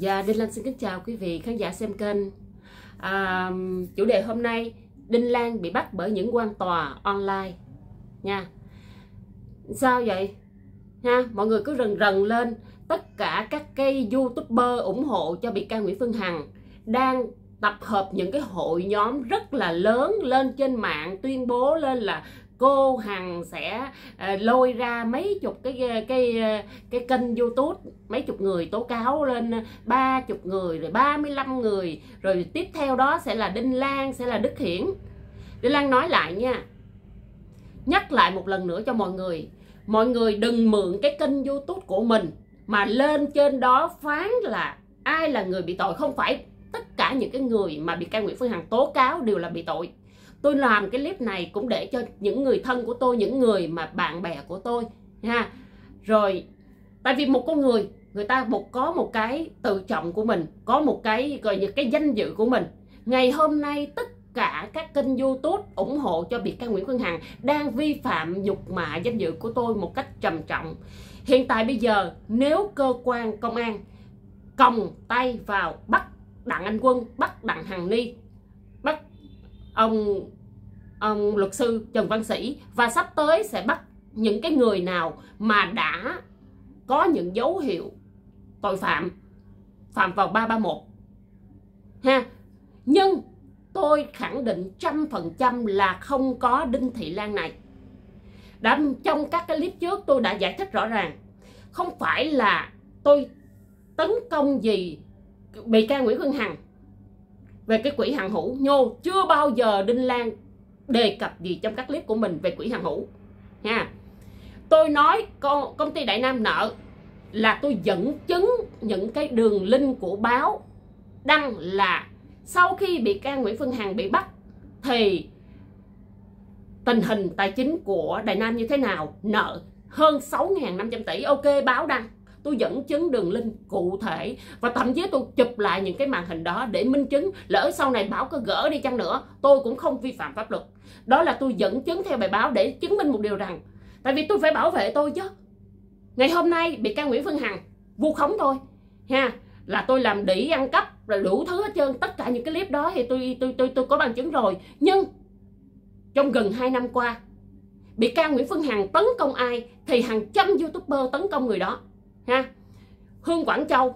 Dạ, Đinh Lan xin kính chào quý vị khán giả xem kênh. À, chủ đề hôm nay Đinh Lan bị bắt bởi những quan tòa online nha. Sao vậy? Ha, mọi người cứ rần rần lên tất cả các cái youtuber ủng hộ cho bị can Nguyễn Phương Hằng đang tập hợp những cái hội nhóm rất là lớn lên trên mạng tuyên bố lên là cô hằng sẽ uh, lôi ra mấy chục cái ờ, cái ờ, cái kênh youtube mấy chục người tố cáo lên ba chục người rồi 35 người. Rồi tiếp theo đó sẽ là đinh lan sẽ là đức hiển. Đinh lan nói lại nha nhắc lại một lần nữa cho mọi người. Mọi người đừng mượn cái kênh youtube của mình mà lên trên đó phán là ai là người bị tội. Không phải tất cả những cái người mà bị can Nguyễn Phương Hằng tố cáo đều là bị tội tôi làm cái clip này cũng để cho những người thân của tôi, những người mà bạn bè của tôi, ha. Rồi, tại vì một con người người ta một, có một cái tự trọng của mình, có một cái, gọi như cái danh dự của mình. Ngày hôm nay tất cả các kênh youtube ủng hộ cho bị can Nguyễn Phương Hằng đang vi phạm nhục mạ danh dự của tôi một cách trầm trọng. Hiện tại bây giờ, nếu cơ quan công an còng tay vào bắt đặng anh quân, bắt đặng hằng ni ông ông luật sư Trần Văn Sĩ và sắp tới sẽ bắt những cái người nào mà đã có những dấu hiệu tội phạm phạm vào 331 ha, nhưng tôi khẳng định trăm phần trăm là không có Đinh Thị Lan này. Đã, trong các cái clip trước tôi đã giải thích rõ ràng, không phải là tôi tấn công gì bị can Nguyễn Phương Hằng về cái quỹ hàng hữu nhô chưa bao giờ Đinh Lan đề cập gì trong các clip của mình về quỹ hàng hữu nha tôi nói công, công ty Đại Nam nợ là tôi dẫn chứng những cái đường link của báo đăng là sau khi bị can Nguyễn Phương Hằng bị bắt thì tình hình tài chính của Đại Nam như thế nào nợ hơn 6.500 tỷ ok báo đăng tôi dẫn chứng đường link cụ thể và thậm chí tôi chụp lại những cái màn hình đó để minh chứng. Lỡ sau này báo có gỡ đi chăng nữa, tôi cũng không vi phạm pháp luật. Đó là tôi dẫn chứng theo bài báo để chứng minh một điều rằng, tại vì tôi phải bảo vệ tôi chứ. Ngày hôm nay bị can Nguyễn Phương Hằng vu khống tôi ha, là tôi làm đỉ ăn cắp rồi đủ thứ hết trơn, tất cả những cái clip đó thì tôi tôi tôi tôi có bằng chứng rồi. Nhưng trong gần 2 năm qua, bị can Nguyễn Phương Hằng tấn công ai thì hàng trăm youtuber tấn công người đó ha? Hương Quảng Châu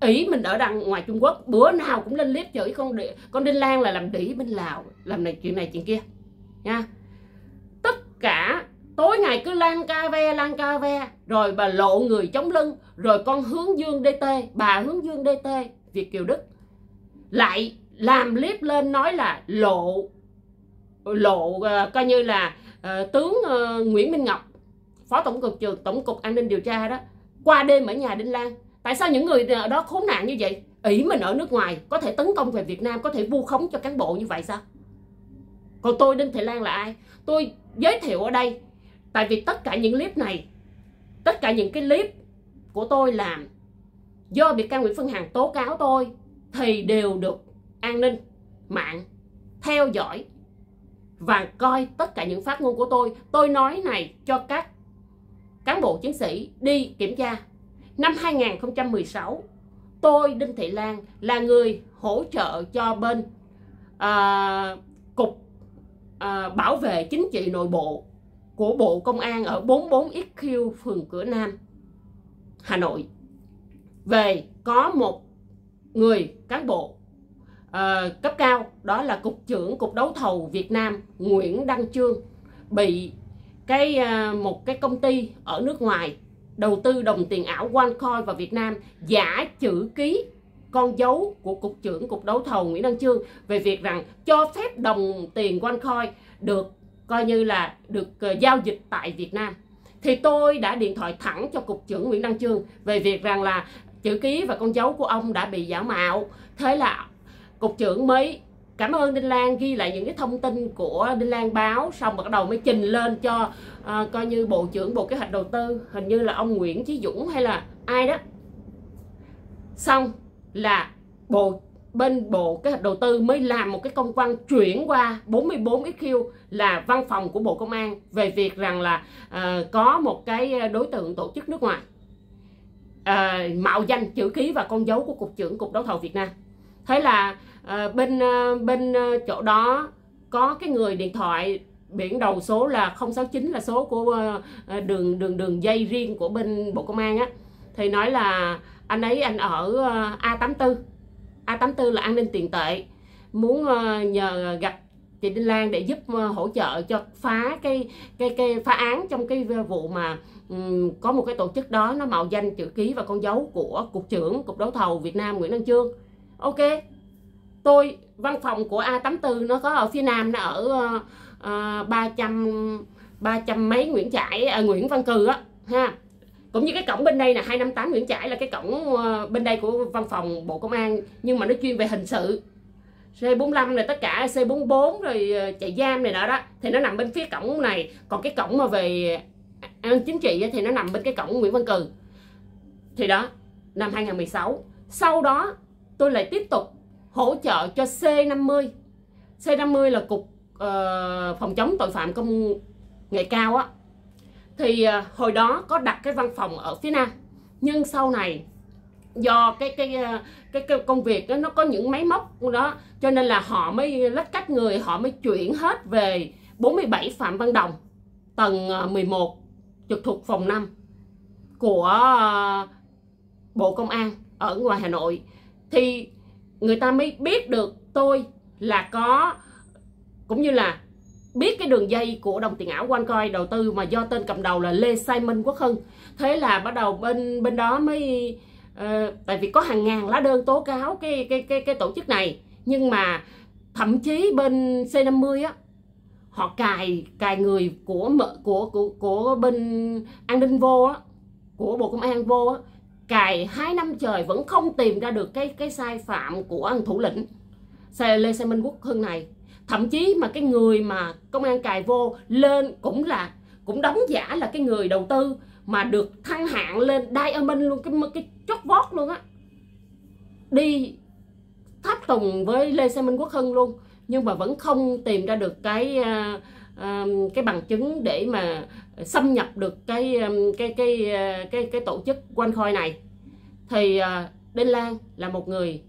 ý mình ở đằng ngoài Trung Quốc bữa nào cũng lên clip chửi con đĩ, con Đinh Lan là làm đĩ bên Lào làm này chuyện này chuyện kia nha tất cả tối ngày cứ lan ca ve lan ca ve rồi bà lộ người chống lưng rồi con hướng dương dt bà hướng dương dt việt kiều đức. Lại làm clip lên nói là lộ lộ uh, coi như là uh, tướng uh, nguyễn minh ngọc phó tổng cục trưởng tổng cục an ninh điều tra đó qua đêm ở nhà đinh lan. Tại sao những người ở đó khốn nạn như vậy? Ỷ mình ở nước ngoài, có thể tấn công về việt nam, có thể vu khống cho cán bộ như vậy sao? Còn tôi, đinh thị lan là ai? Tôi giới thiệu ở đây, tại vì tất cả những clip này, tất cả những cái clip của tôi làm do bị can nguyễn phương hằng tố cáo tôi thì đều được an ninh, mạng, theo dõi và coi tất cả những phát ngôn của tôi. Tôi nói này cho các cán bộ chiến sĩ đi kiểm tra. Năm 2016 tôi Đinh Thị Lan là người hỗ trợ cho bên à, cục à, bảo vệ chính trị nội bộ của Bộ Công an ở 44XQ phường Cửa Nam Hà Nội. Về có một người cán bộ uh, cấp cao đó là cục trưởng cục đấu thầu Việt Nam Nguyễn Đăng Trương bị cái à, một cái công ty ở nước ngoài đầu tư đồng tiền ảo OneCoin vào Việt Nam giả chữ ký con dấu của cục trưởng cục đấu thầu Nguyễn Đăng Trương về việc rằng cho phép đồng tiền OneCoin được coi như là được à, giao dịch tại Việt Nam. Thì tôi đã điện thoại thẳng cho cục trưởng Nguyễn Đăng Trương về việc rằng là chữ ký và con dấu của ông đã bị giả mạo. Thế là cục trưởng mới cảm ơn Đinh Lan ghi lại những cái thông tin của Đinh Lan báo xong bắt đầu mới trình lên cho uh, coi như bộ trưởng bộ kế hoạch đầu tư hình như là ông Nguyễn Chí Dũng hay là ai đó. Xong là bộ bên bộ kế hoạch đầu tư mới làm một cái công văn chuyển qua 44 XQ là văn phòng của bộ công an về việc rằng là uh, có một cái đối tượng tổ chức nước ngoài à, mạo danh chữ ký và con dấu của cục trưởng cục đấu thầu Việt Nam. Thế là à, bên à, bên à, chỗ đó có cái người điện thoại biển đầu số là 069 là số của à, đường đường đường dây riêng của bên Bộ Công an á thì nói là anh ấy anh ở A84 A84 là an ninh tiền tệ muốn nhờ gặp chị Đinh Lan để giúp hỗ trợ cho phá cái cái cái phá án trong cái vụ mà um, có một cái tổ chức đó nó mạo danh chữ ký và con dấu của cục trưởng cục đấu thầu Việt Nam Nguyễn Đăng Trương. Ok. Tôi văn phòng của A84 nó có ở phía nam nó ở uh, 300 300 mấy Nguyễn Trãi à, Nguyễn Văn Cừ á ha. Cũng như cái cổng bên đây là 258 Nguyễn Trãi là cái cổng uh, bên đây của văn phòng Bộ Công an nhưng mà nó chuyên về hình sự. C45 này tất cả C44 rồi ờ, chạy giam này đó đó thì nó nằm bên phía cổng này. Còn cái cổng mà về an chính trị thì nó nằm bên cái cổng Nguyễn Văn Cừ. Thì đó năm 2016 sau đó tôi lại tiếp tục hỗ trợ cho C50 C50 là cục uh, phòng chống tội phạm công nghệ cao á. Thì uh, hồi đó có đặt cái văn phòng ở phía nam nhưng sau này do cái cái ờ, cái, cái công việc đó, nó có những máy móc đó cho nên là họ mới lách cách người họ mới chuyển hết về 47 Phạm Văn Đồng tầng 11 trực thuộc phòng 5 của Bộ Công an ở ngoài Hà Nội. Thì người ta mới biết được tôi là có cũng như là biết cái đường dây của đồng tiền ảo OneCoin đầu tư mà do tên cầm đầu là Lê Simon Quốc Hưng. Thế là bắt đầu bên bên đó mới uh, tại vì có hàng ngàn lá đơn tố cáo cái cái cái cái tổ chức này. Nhưng mà thậm chí bên C50 á họ cài cài người của của của của bên an ninh vô á của bộ công an vô á cài hai năm trời vẫn không tìm ra được cái cái sai phạm của anh thủ lĩnh. Lê Xe Minh Quốc Hưng này, thậm chí mà cái người mà công an cài vô lên cũng là, cũng đóng giả là cái người đầu tư mà được thăng hạng lên diamond luôn, cái cái chót vót luôn á. Đi tháp tùng với lê xe minh quốc hưng luôn, nhưng mà vẫn không tìm ra được cái à, cái bằng chứng để mà xâm nhập được cái um, cái cái ờ, cái cái tổ chức quanh khôi này. Thì uh, đinh lan là một người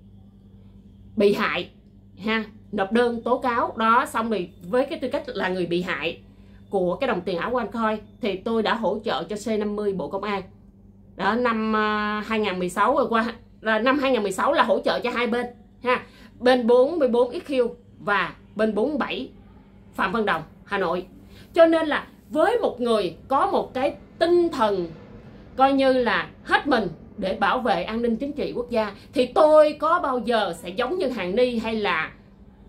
bị hại ha. Nộp đơn tố cáo đó xong rồi với cái tư cách là người bị hại của cái đồng tiền ảo OneCoin thì tôi đã hỗ trợ cho C50 Bộ Công an. Đó năm ờ, 2016 rồi qua là năm 2016 là hỗ trợ cho hai bên ha. Bên 44 XQ và bên 47 Phạm Văn Đồng. Hà Nội. Cho nên là với một người có một cái tinh thần coi như là hết mình để bảo vệ an ninh chính trị quốc gia thì tôi có bao giờ sẽ giống như Hàng Ni hay là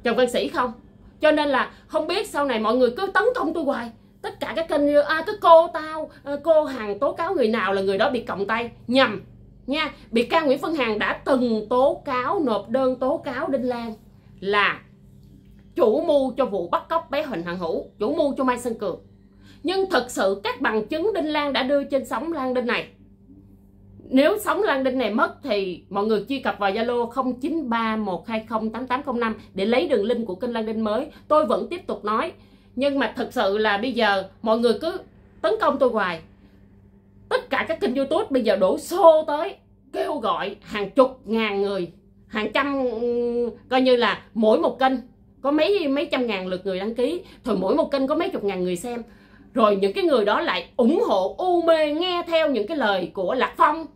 Trần Văn Sĩ không? Cho nên là không biết sau này mọi người cứ tấn công tôi hoài. Tất cả các kênh như à, cái cô tao ờ, cô hàng tố cáo người nào là người đó bị cộng tay. Nhầm nha. Bị can Nguyễn Phương Hằng đã từng tố cáo nộp đơn tố cáo Đinh Lan là chủ mưu cho vụ bắt cóc bé Huỳnh Hằng Hữu, chủ mưu cho Mai Sơn Cường. Nhưng thực sự các bằng chứng Đinh Lan đã đưa trên sóng Lan Đinh này. Nếu sóng Lan Đinh này mất thì mọi người truy cập vào Zalo 0931208805 để lấy đường link của kênh Lan Đinh mới. Tôi vẫn tiếp tục nói, nhưng mà thực sự là bây giờ mọi người cứ tấn công tôi hoài. Tất cả các kênh youtube bây giờ đổ xô tới kêu gọi hàng chục ngàn người, hàng trăm, coi như là mỗi một kênh có mấy mấy trăm ngàn lượt người đăng ký thôi mỗi một kênh có mấy chục ngàn người xem rồi những cái người đó lại ủng hộ u mê nghe theo những cái lời của lạc phong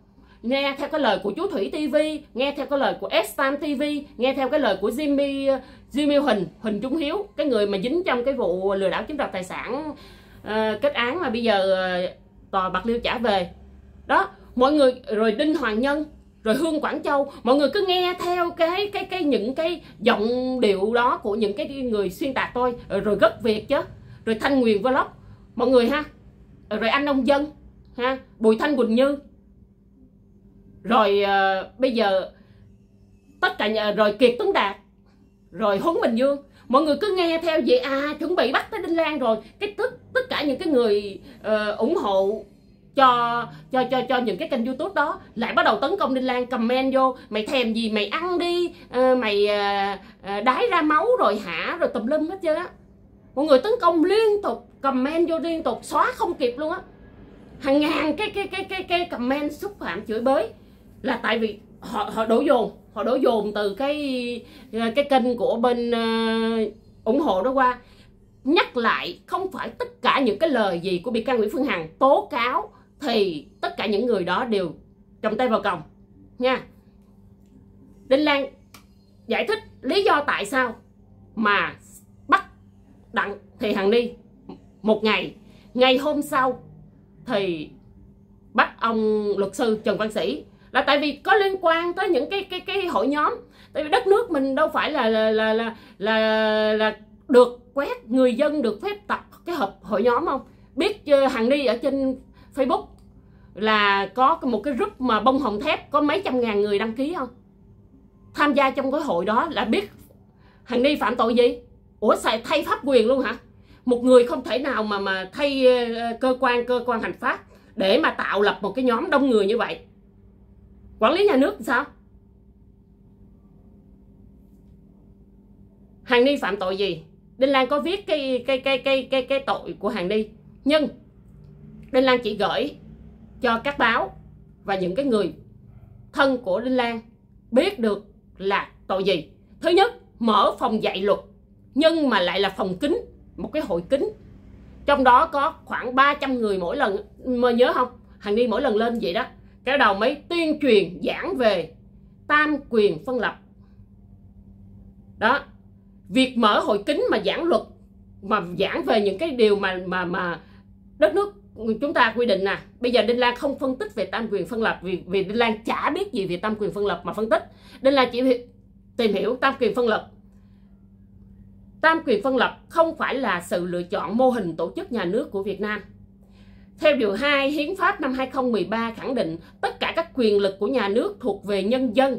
nghe theo cái lời của chú Thủy TV, nghe theo cái lời của s tam TV, nghe theo cái lời của Jimmy Jimmy Huỳnh, Huỳnh Trung Hiếu, cái người mà dính trong cái vụ lừa đảo chiếm đoạt tài sản uh, kết án mà bây giờ uh, tòa Bạc Liêu trả về. Đó, mọi người rồi Đinh Hoàng Nhân, rồi Hương Quảng Châu, mọi người cứ nghe theo cái cái cái những cái giọng điệu đó của những cái người xuyên tạc tôi, rồi, gấp gất Việt chứ, rồi Thanh Nguyền Vlog, mọi người ha, rồi anh nông Dân, ha, Bùi Thanh Quỳnh Như, rồi uh, bây giờ tất cả nhà, rồi Kiệt Tuấn Đạt. Rồi Huấn Bình Dương. Mọi người cứ nghe theo vậy. À chuẩn bị bắt tới Đinh Lan rồi. Cái tất tất cả những cái người uh, ủng hộ cho cho cho cho những cái kênh youtube đó. Lại bắt đầu tấn công đinh lan comment vô mày thèm gì mày ăn đi uh, mày uh, uh, đái ra máu rồi hả rồi tùm lum hết trơn á. Mọi người tấn công liên tục comment vô liên tục xóa không kịp luôn á. Hàng ngàn cái cái cái cái cái comment xúc phạm chửi bới. Là tại vì họ họ đổ dồn họ đổ dồn từ cái cái kênh của bên uh, ủng hộ đó qua. Nhắc lại không phải tất cả những cái lời gì của bị can Nguyễn Phương Hằng tố cáo thì tất cả những người đó đều trong tay vào còng nha. Đinh Lan giải thích lý do tại sao mà bắt đặng thì Hằng đi một ngày. Ngày hôm sau thì bắt ông luật sư Trần Văn Sĩ là tại vì có liên quan tới những cái cái cái hội nhóm. Tại vì đất nước mình đâu phải là là là là là, là được quét người dân được phép tập cái hợp hội nhóm không? Biết ờ, hằng đi ở trên Facebook là có một cái group mà bông hồng thép có mấy trăm ngàn người đăng ký không? Tham gia trong cái hội đó là biết hằng đi phạm tội gì? Ủa, xài thay pháp quyền luôn hả? Một người không thể nào mà mà thay ờ, cơ quan cơ quan hành pháp để mà tạo lập một cái nhóm đông người như vậy. Quản lý nhà nước sao? Hàng ni phạm tội gì? Đinh lan có viết cái cái cái cái cái cái tội của hàng ni. Nhưng đinh lan chỉ gửi cho các báo và những cái người thân của đinh lan biết được là tội gì. Thứ nhất, mở phòng dạy luật, nhưng mà lại là phòng kính, một cái hội kính. Trong đó có khoảng 300 người mỗi lần mà nhớ không? Hàng ni mỗi lần lên vậy đó. Cái đầu mới tuyên truyền, giảng về tam quyền phân lập. Đó, việc mở hội kính mà giảng luật, mà giảng về những cái điều mà mà mà đất nước chúng ta quy định nè bây giờ đinh lan không phân tích về tam quyền phân lập vì vì đinh lan chả biết gì về tam quyền phân lập mà phân tích. Đinh lan chỉ tìm hiểu tam quyền phân lập. Tam quyền phân lập không phải là sự lựa chọn mô hình tổ chức nhà nước của việt nam. Theo điều 2 Hiến pháp năm 2013 khẳng định tất cả các quyền lực của nhà nước thuộc về nhân dân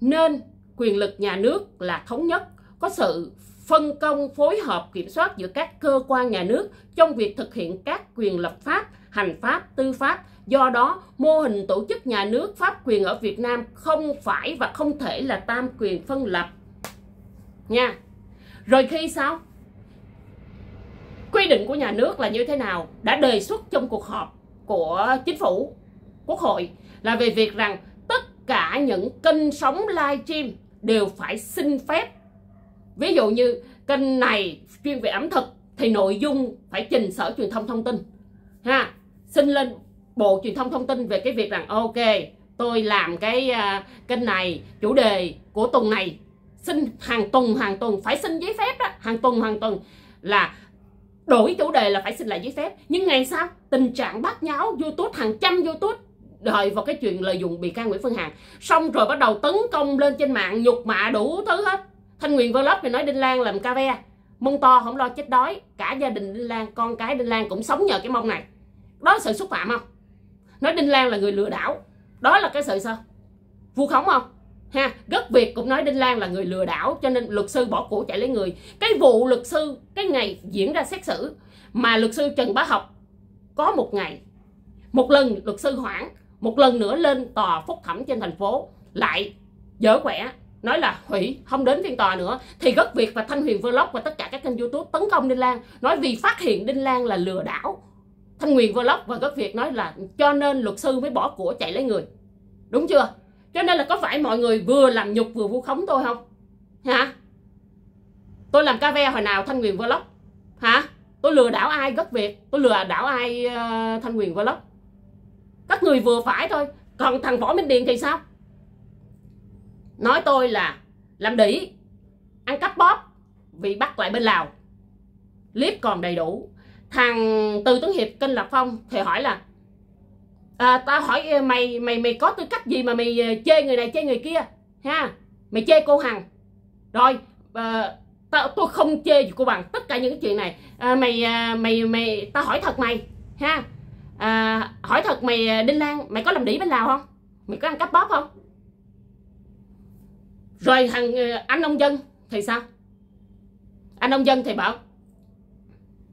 nên quyền lực nhà nước là thống nhất, có sự phân công phối hợp kiểm soát giữa các cơ quan nhà nước trong việc thực hiện các quyền lập pháp, hành pháp, tư pháp. Do đó, mô hình tổ chức nhà nước pháp quyền ở Việt Nam không phải và không thể là tam quyền phân lập. Nha. Rồi khi sao? quy định của nhà nước là như thế nào đã đề xuất trong cuộc họp của chính phủ quốc hội là về việc rằng tất cả những kênh sóng livestream đều phải xin phép ví dụ như kênh này chuyên về ẩm thực thì nội dung phải trình sở truyền thông thông tin. Ha xin lên bộ truyền thông thông tin về cái việc rằng ok tôi làm cái uh, kênh này chủ đề của tuần này xin hàng tuần hàng tuần phải xin giấy phép đó hàng tuần hàng tuần là đổi chủ đề là phải xin lại giấy phép. Nhưng ngày sau tình trạng bát nháo youtube hàng trăm youtube đợi vào cái chuyện lợi dụng bị can Nguyễn Phương Hằng. Xong rồi bắt đầu tấn công lên trên mạng nhục mạ đủ thứ hết. Thanh Nguyên Vlog thì nói Đinh Lan làm ca ve. Mông to không lo chết đói, cả gia đình Đinh Lan, con cái Đinh Lan cũng sống nhờ cái mông này. Đó là sự xúc phạm không? Nói Đinh Lan là người lừa đảo. Đó là cái sự sao? Vu khống không? Ha rất việt cũng nói đinh lan là người lừa đảo, cho nên luật sư bỏ của chạy lấy người. Cái vụ luật sư, cái ngày diễn ra xét xử mà luật sư trần bá học có một ngày, một lần luật sư hoãn một lần nữa lên tòa phúc thẩm trên thành phố, lại dở quẻ nói là hủy không đến phiên tòa nữa. Thì rất việc và thanh huyền vlog và tất cả các kênh youtube tấn công đinh lan nói vì phát hiện đinh lan là lừa đảo. Thanh huyền vlog và rất việc nói là cho nên luật sư mới bỏ của chạy lấy người. Đúng chưa? Cho nên là có phải mọi người vừa làm nhục vừa vu khống tôi không? Hả? Tôi làm ca ve hồi nào thanh huyền vlog? Hả? Tôi lừa đảo ai gốc việc tôi lừa đảo ai uh, thanh quyền vlog? Các người vừa phải thôi. Còn thằng võ minh điền thì sao? Nói tôi là làm đĩ ăn cắp bóp bị bắt lại bên lào. Clip còn đầy đủ. Thằng từ tuấn hiệp kênh lạc phong thì hỏi là à, tao hỏi mày mày mày có tư cách gì mà mày ờ, chê người này chê người kia? Ha mày chê cô hằng. Rồi à, tao tôi không chê gì cô bằng tất cả những chuyện này. À, mày à, mày mày tao hỏi thật mày ha. À, hỏi thật mày đinh lan mày có làm đĩ bên lào không? Mày có ăn cắp bóp không? Rồi thằng ờ, anh nông dân thì sao? Anh nông dân thì bảo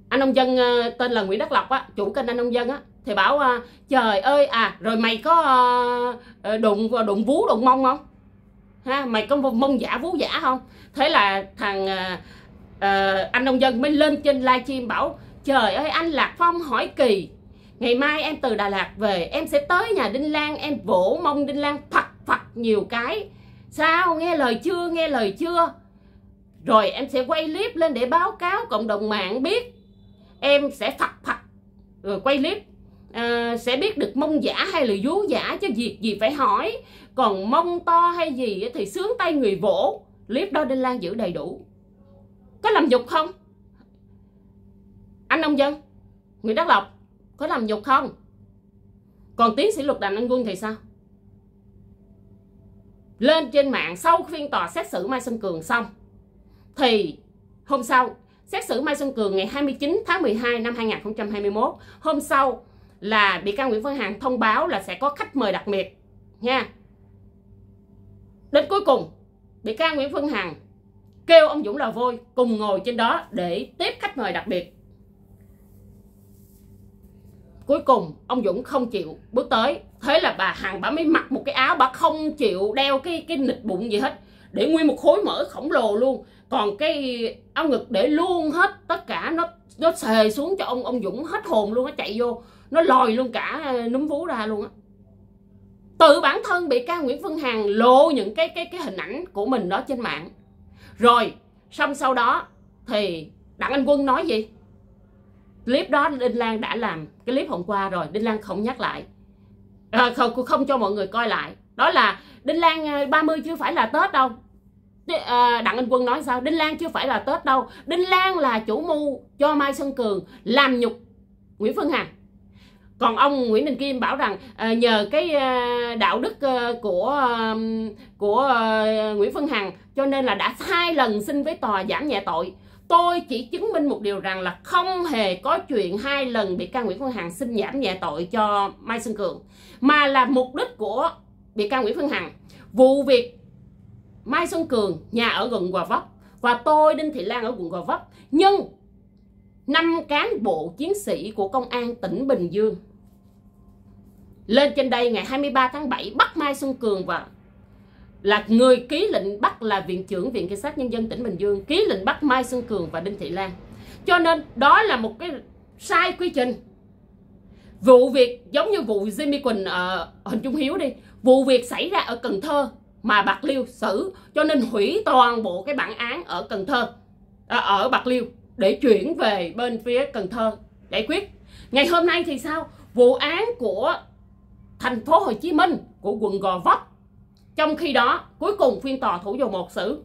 anh nông dân ờ, tên là nguyễn đắc lộc á chủ kênh anh nông dân á thì bảo ờ, trời ơi à rồi mày có đụng đụng vú đụng mông không? Ha mày có mông giả vú giả không? Thế là thằng uh, uh, anh nông dân mới lên trên livestream bảo trời ơi anh lạc phong hỏi kỳ ngày mai em từ Đà Lạt về em sẽ tới nhà Đinh Lan em vỗ mông Đinh Lan phật phật nhiều cái sao? Nghe lời chưa? Nghe lời chưa? Rồi em sẽ quay clip lên để báo cáo cộng đồng mạng biết. Em sẽ phật phật rồi quay clip. À, sẽ biết được mông giả hay là vú giả chứ việc gì phải hỏi. Còn mông to hay gì thì sướng tay người vỗ. Clip đó Đinh Lan giữ đầy đủ. Có làm dục không? Anh nông dân người Đắc Lộc có làm nhục không? Còn tiến sĩ luật đàn anh quân thì sao? Lên trên mạng sau phiên tòa xét xử Mai Xuân Cường xong, thì hôm sau, xét xử Mai Xuân Cường ngày 29 tháng 12 năm 2021 hôm sau là bị can Nguyễn Phương Hằng thông báo là sẽ có khách mời đặc biệt, nha. Đến cuối cùng, bị can Nguyễn Phương Hằng kêu ông Dũng là vôi cùng ngồi trên đó để tiếp khách mời đặc biệt. Cuối cùng, ông Dũng không chịu bước tới thế là bà Hằng, bà mới mặc một cái áo, bà không chịu đeo cái cái nịch bụng gì hết. Để nguyên một khối mỡ khổng lồ luôn. Còn cái áo ngực để luôn hết, tất cả nó nó xề xuống cho ông ông Dũng hết hồn luôn, nó chạy vô. Nó lòi luôn cả à, núm vú ra luôn á. Tự bản thân bị ca Nguyễn Phương Hằng lộ những cái cái cái hình ảnh của mình đó trên mạng. Rồi, xong sau đó thì đặng anh quân nói gì? Clip đó đinh lan đã làm, cái clip hôm qua rồi, đinh lan không nhắc lại à, không không cho mọi người coi lại. Đó là đinh lan à, 30 chưa phải là tết đâu. À, Đặng anh quân nói sao? Đinh lan chưa phải là tết đâu. Đinh lan là chủ mưu cho mai xuân cường làm nhục nguyễn phương hằng. Còn ông Nguyễn Đình Kim bảo rằng à, nhờ cái à, đạo đức à, của à, của à, Nguyễn Phương Hằng cho nên là đã hai lần xin với tòa giảm nhẹ tội. Tôi chỉ chứng minh một điều rằng là không hề có chuyện hai lần bị can Nguyễn Phương Hằng xin giảm nhẹ tội cho Mai Xuân Cường mà là mục đích của bị can Nguyễn Phương Hằng. Vụ việc Mai Xuân Cường, nhà ở gần Gò Vấp, và tôi, Đinh Thị Lan ở quận Gò Vấp nhưng năm cán bộ chiến sĩ của công an tỉnh Bình Dương. Lên trên đây ngày 23 tháng 7 bắt Mai Xuân Cường và là người ký lệnh bắt là viện trưởng viện kiểm sát nhân dân tỉnh Bình Dương ký lệnh bắt Mai Xuân Cường và Đinh Thị Lan. Cho nên đó là một cái sai quy trình vụ việc giống như vụ Jimmy Quỳnh ở Hình Trung Hiếu đi. Vụ việc xảy ra ở Cần Thơ mà Bạc Liêu xử cho nên hủy toàn bộ cái bản án ở Cần Thơ à, ở Bạc Liêu để chuyển về bên phía Cần Thơ giải quyết. Ngày hôm nay thì sao? Vụ án của thành phố Hồ Chí Minh của quận Gò Vấp. Trong khi đó cuối cùng phiên tòa thủ dầu một xử.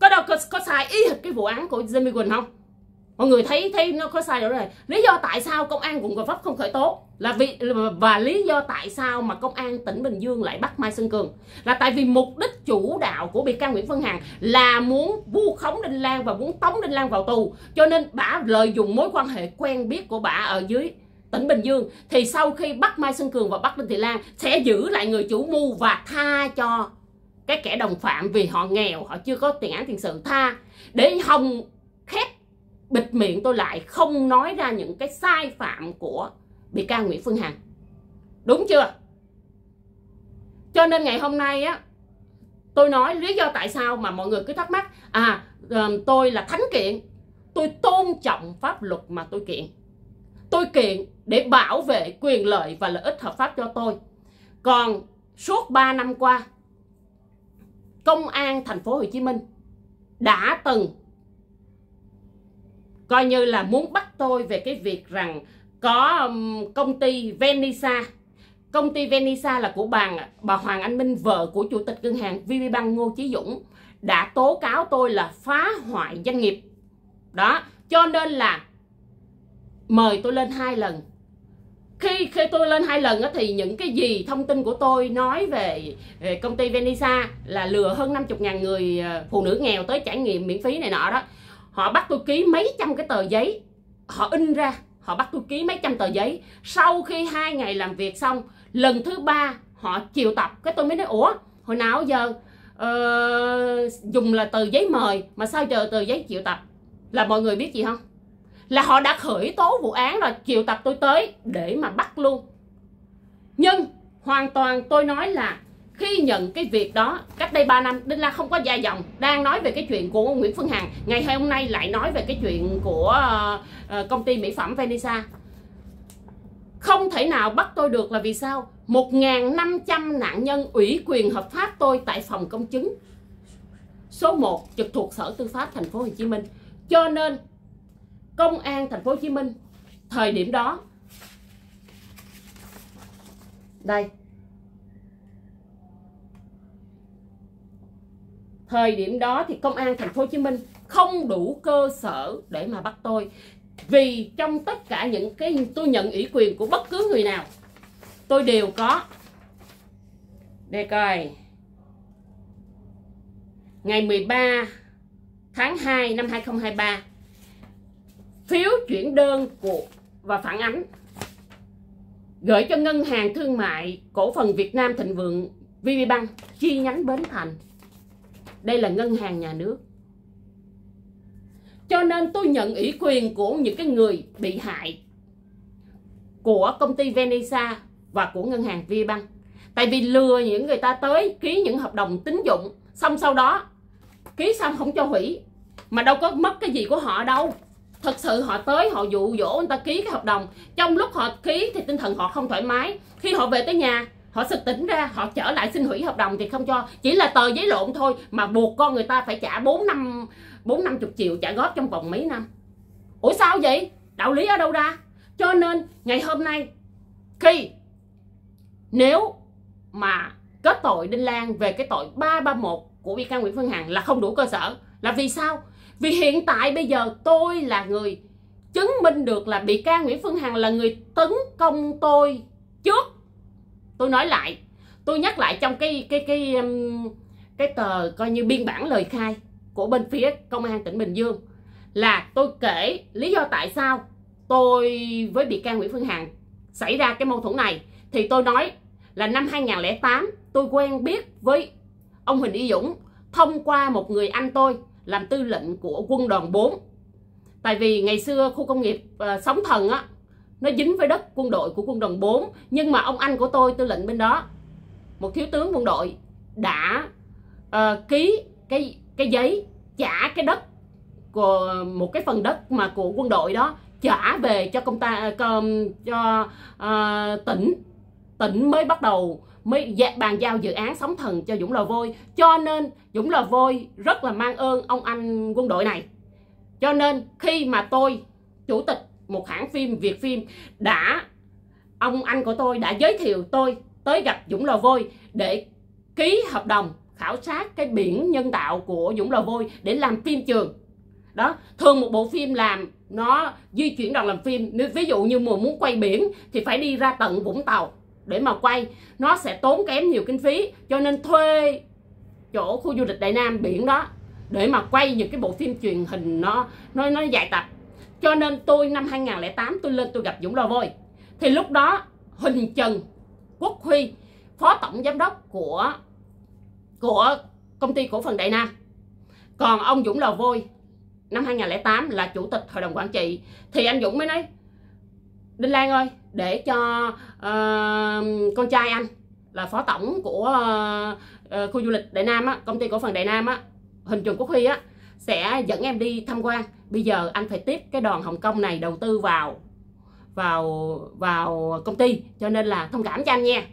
Có đâu có, có sai ý hệt cái vụ án của Jimmy Quỳnh không? Mọi người thấy thấy nó có sai rồi này lý do tại sao công an quận Gò Vấp không khởi tố là vì, và lý do tại sao mà công an tỉnh Bình Dương lại bắt Mai Xuân Cường là tại vì mục đích chủ đạo của bị can Nguyễn Phương Hằng là muốn vu khống Đinh Lan và muốn tống Đinh Lan vào tù. Cho nên bà lợi dụng mối quan hệ quen biết của bà ở dưới tỉnh Bình Dương thì sau khi bắt Mai Xuân Cường và bắt Đinh Thị Lan sẽ giữ lại người chủ mưu và tha cho cái kẻ đồng phạm vì họ nghèo, họ chưa có tiền án tiền sự. Tha để hòng bịt miệng tôi lại không nói ra những cái sai phạm của bị can Nguyễn Phương Hằng. Đúng chưa? Cho nên ngày hôm nay á, tôi nói lý do tại sao mà mọi người cứ thắc mắc à ờ, tôi là thánh kiện, tôi tôn trọng pháp luật mà tôi kiện. Tôi kiện để bảo vệ quyền lợi và lợi ích hợp pháp cho tôi. Còn suốt 3 năm qua, công an thành phố Hồ Chí Minh đã từng coi như là muốn bắt tôi về cái việc rằng có công ty Venisa. Công ty Venisa là của bà bà Hoàng Anh Minh vợ của chủ tịch ngân hàng VPBank Ngô Chí Dũng đã tố cáo tôi là phá hoại doanh nghiệp. Đó cho nên là mời tôi lên hai lần. Khi khi tôi lên hai lần thì những cái gì thông tin của tôi nói về, công ty Venisa là lừa hơn 50 ngàn người ờ, phụ nữ nghèo tới trải nghiệm miễn phí này nọ đó họ bắt tôi ký mấy trăm cái tờ giấy. Họ in ra họ bắt tôi ký mấy trăm tờ giấy. Sau khi hai ngày làm việc xong lần thứ ba họ triệu tập. Cái tôi mới nói ủa hồi nào giờ uh, dùng là tờ giấy mời mà sao chờ tờ giấy triệu tập? Là mọi người biết gì không? Là họ đã khởi tố vụ án rồi triệu tập tôi tới để mà bắt luôn. Nhưng hoàn toàn tôi nói là khi nhận cái việc đó cách đây 3 năm Đinh La không có gia dòng đang nói về cái chuyện của Nguyễn Phương Hằng. Ngày hôm nay lại nói về cái chuyện của uh, công ty mỹ phẩm Venisa. Không thể nào bắt tôi được là vì sao? 1.500 nạn nhân ủy quyền hợp pháp tôi tại phòng công chứng. Số 1 trực thuộc Sở Tư pháp thành phố Hồ Chí Minh. Cho nên công an thành phố Hồ Chí Minh thời điểm đó đây thời điểm đó thì công an thành phố Hồ Chí Minh không đủ cơ sở để mà bắt tôi. Vì trong tất cả những cái tôi nhận ủy quyền của bất cứ người nào, tôi đều có. Đề coi. Ngày 13 tháng 2 năm 2023 phiếu chuyển đơn của và phản ánh gửi cho ngân hàng thương mại cổ phần Việt Nam Thịnh Vượng VPBank chi nhánh Bến Thành đây là ngân hàng nhà nước. Cho nên tôi nhận ủy quyền của những cái người bị hại của công ty Venisa và của ngân hàng Vbank tại vì lừa những người ta tới, ký những hợp đồng tín dụng, xong sau đó ký xong không cho hủy, mà đâu có mất cái gì của họ đâu. Thật sự họ tới, họ dụ dỗ người ta ký cái hợp đồng. Trong lúc họ ký thì tinh thần họ không thoải mái. Khi họ về tới nhà họ sực tỉnh ra, họ trở lại xin hủy hợp đồng thì không cho. Chỉ là tờ giấy lộn thôi mà buộc con người ta phải trả bốn năm bốn năm chục triệu trả góp trong vòng mấy năm. Ủa sao vậy? Đạo lý ở đâu ra? Cho nên, ngày hôm nay, khi nếu mà kết tội Đinh Lan về cái tội 331 của bị can Nguyễn Phương Hằng là không đủ cơ sở. Là vì sao? Vì hiện tại bây giờ tôi là người chứng minh được là bị can Nguyễn Phương Hằng là người tấn công tôi trước tôi nói lại tôi nhắc lại trong cái cái cái cái, cái tờ coi như biên bản lời khai của bên phía công an tỉnh Bình Dương là tôi kể lý do tại sao tôi với bị can Nguyễn Phương Hằng xảy ra cái mâu thuẫn này. Thì tôi nói là năm 2008 tôi quen biết với ông Huỳnh Y Dũng thông qua một người anh tôi làm tư lệnh của quân đoàn 4 tại vì ngày xưa khu công nghiệp uh, Sóng Thần á nó dính với đất quân đội của quân đoàn 4 nhưng mà ông anh của tôi tư lệnh bên đó một thiếu tướng quân đội đã uh, ký cái cái giấy trả cái đất của một cái phần đất mà của quân đội đó trả về cho công ta cho, cho uh, tỉnh. Tỉnh mới bắt đầu mới dạ, bàn giao dự án sóng thần cho Dũng Lò Vôi. Cho nên Dũng Lò Vôi rất là mang ơn ông anh quân đội này. Cho nên khi mà tôi chủ tịch một hãng phim, Việt phim đã, ông anh của tôi đã giới thiệu tôi tới gặp Dũng Lò Vôi để ký hợp đồng khảo sát cái biển nhân tạo của Dũng Lò Vôi để làm phim trường. Đó, thường một bộ phim làm nó di chuyển đoàn làm phim. Nếu ví dụ như mùa muốn quay biển thì phải đi ra tận Vũng Tàu để mà quay. Nó sẽ tốn kém nhiều kinh phí, cho nên thuê chỗ khu du lịch Đại Nam biển đó để mà quay những cái bộ phim truyền hình nó nó nó dài tập cho nên tôi năm 2008 tôi lên tôi gặp Dũng Lò Vôi. Thì lúc đó Huỳnh Trần Quốc Huy phó tổng giám đốc của của công ty cổ phần Đại Nam. Còn ông Dũng Lò Vôi năm 2008 là chủ tịch hội đồng quản trị. Thì anh Dũng mới nói Đinh Lan ơi để cho uh, con trai anh là phó tổng của uh, khu du lịch Đại Nam á, công ty cổ phần Đại Nam á, Huỳnh Trường Quốc Huy á sẽ dẫn em đi tham quan. Bây giờ anh phải tiếp cái đoàn Hồng Kông này đầu tư vào vào vào công ty cho nên là thông cảm cho anh nha.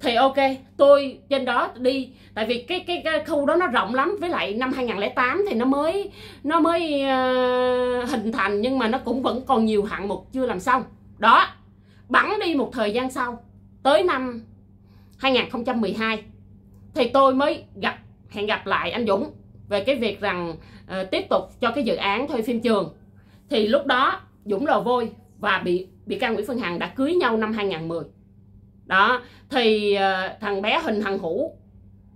Thì ok, tôi trên đó đi tại vì cái cái, cái khu đó nó rộng lắm với lại năm 2008 thì nó mới nó mới uh, hình thành nhưng mà nó cũng vẫn còn nhiều hạng mục chưa làm xong. Đó, bắn đi một thời gian sau tới năm 2012 thì tôi mới gặp hẹn gặp lại anh Dũng về cái việc rằng uh, tiếp tục cho cái dự án thuê phim trường. Thì lúc đó Dũng lò vôi và bị bị can Nguyễn Phương Hằng đã cưới nhau năm 2010 đó thì uh, thằng bé hình Hằng Hữu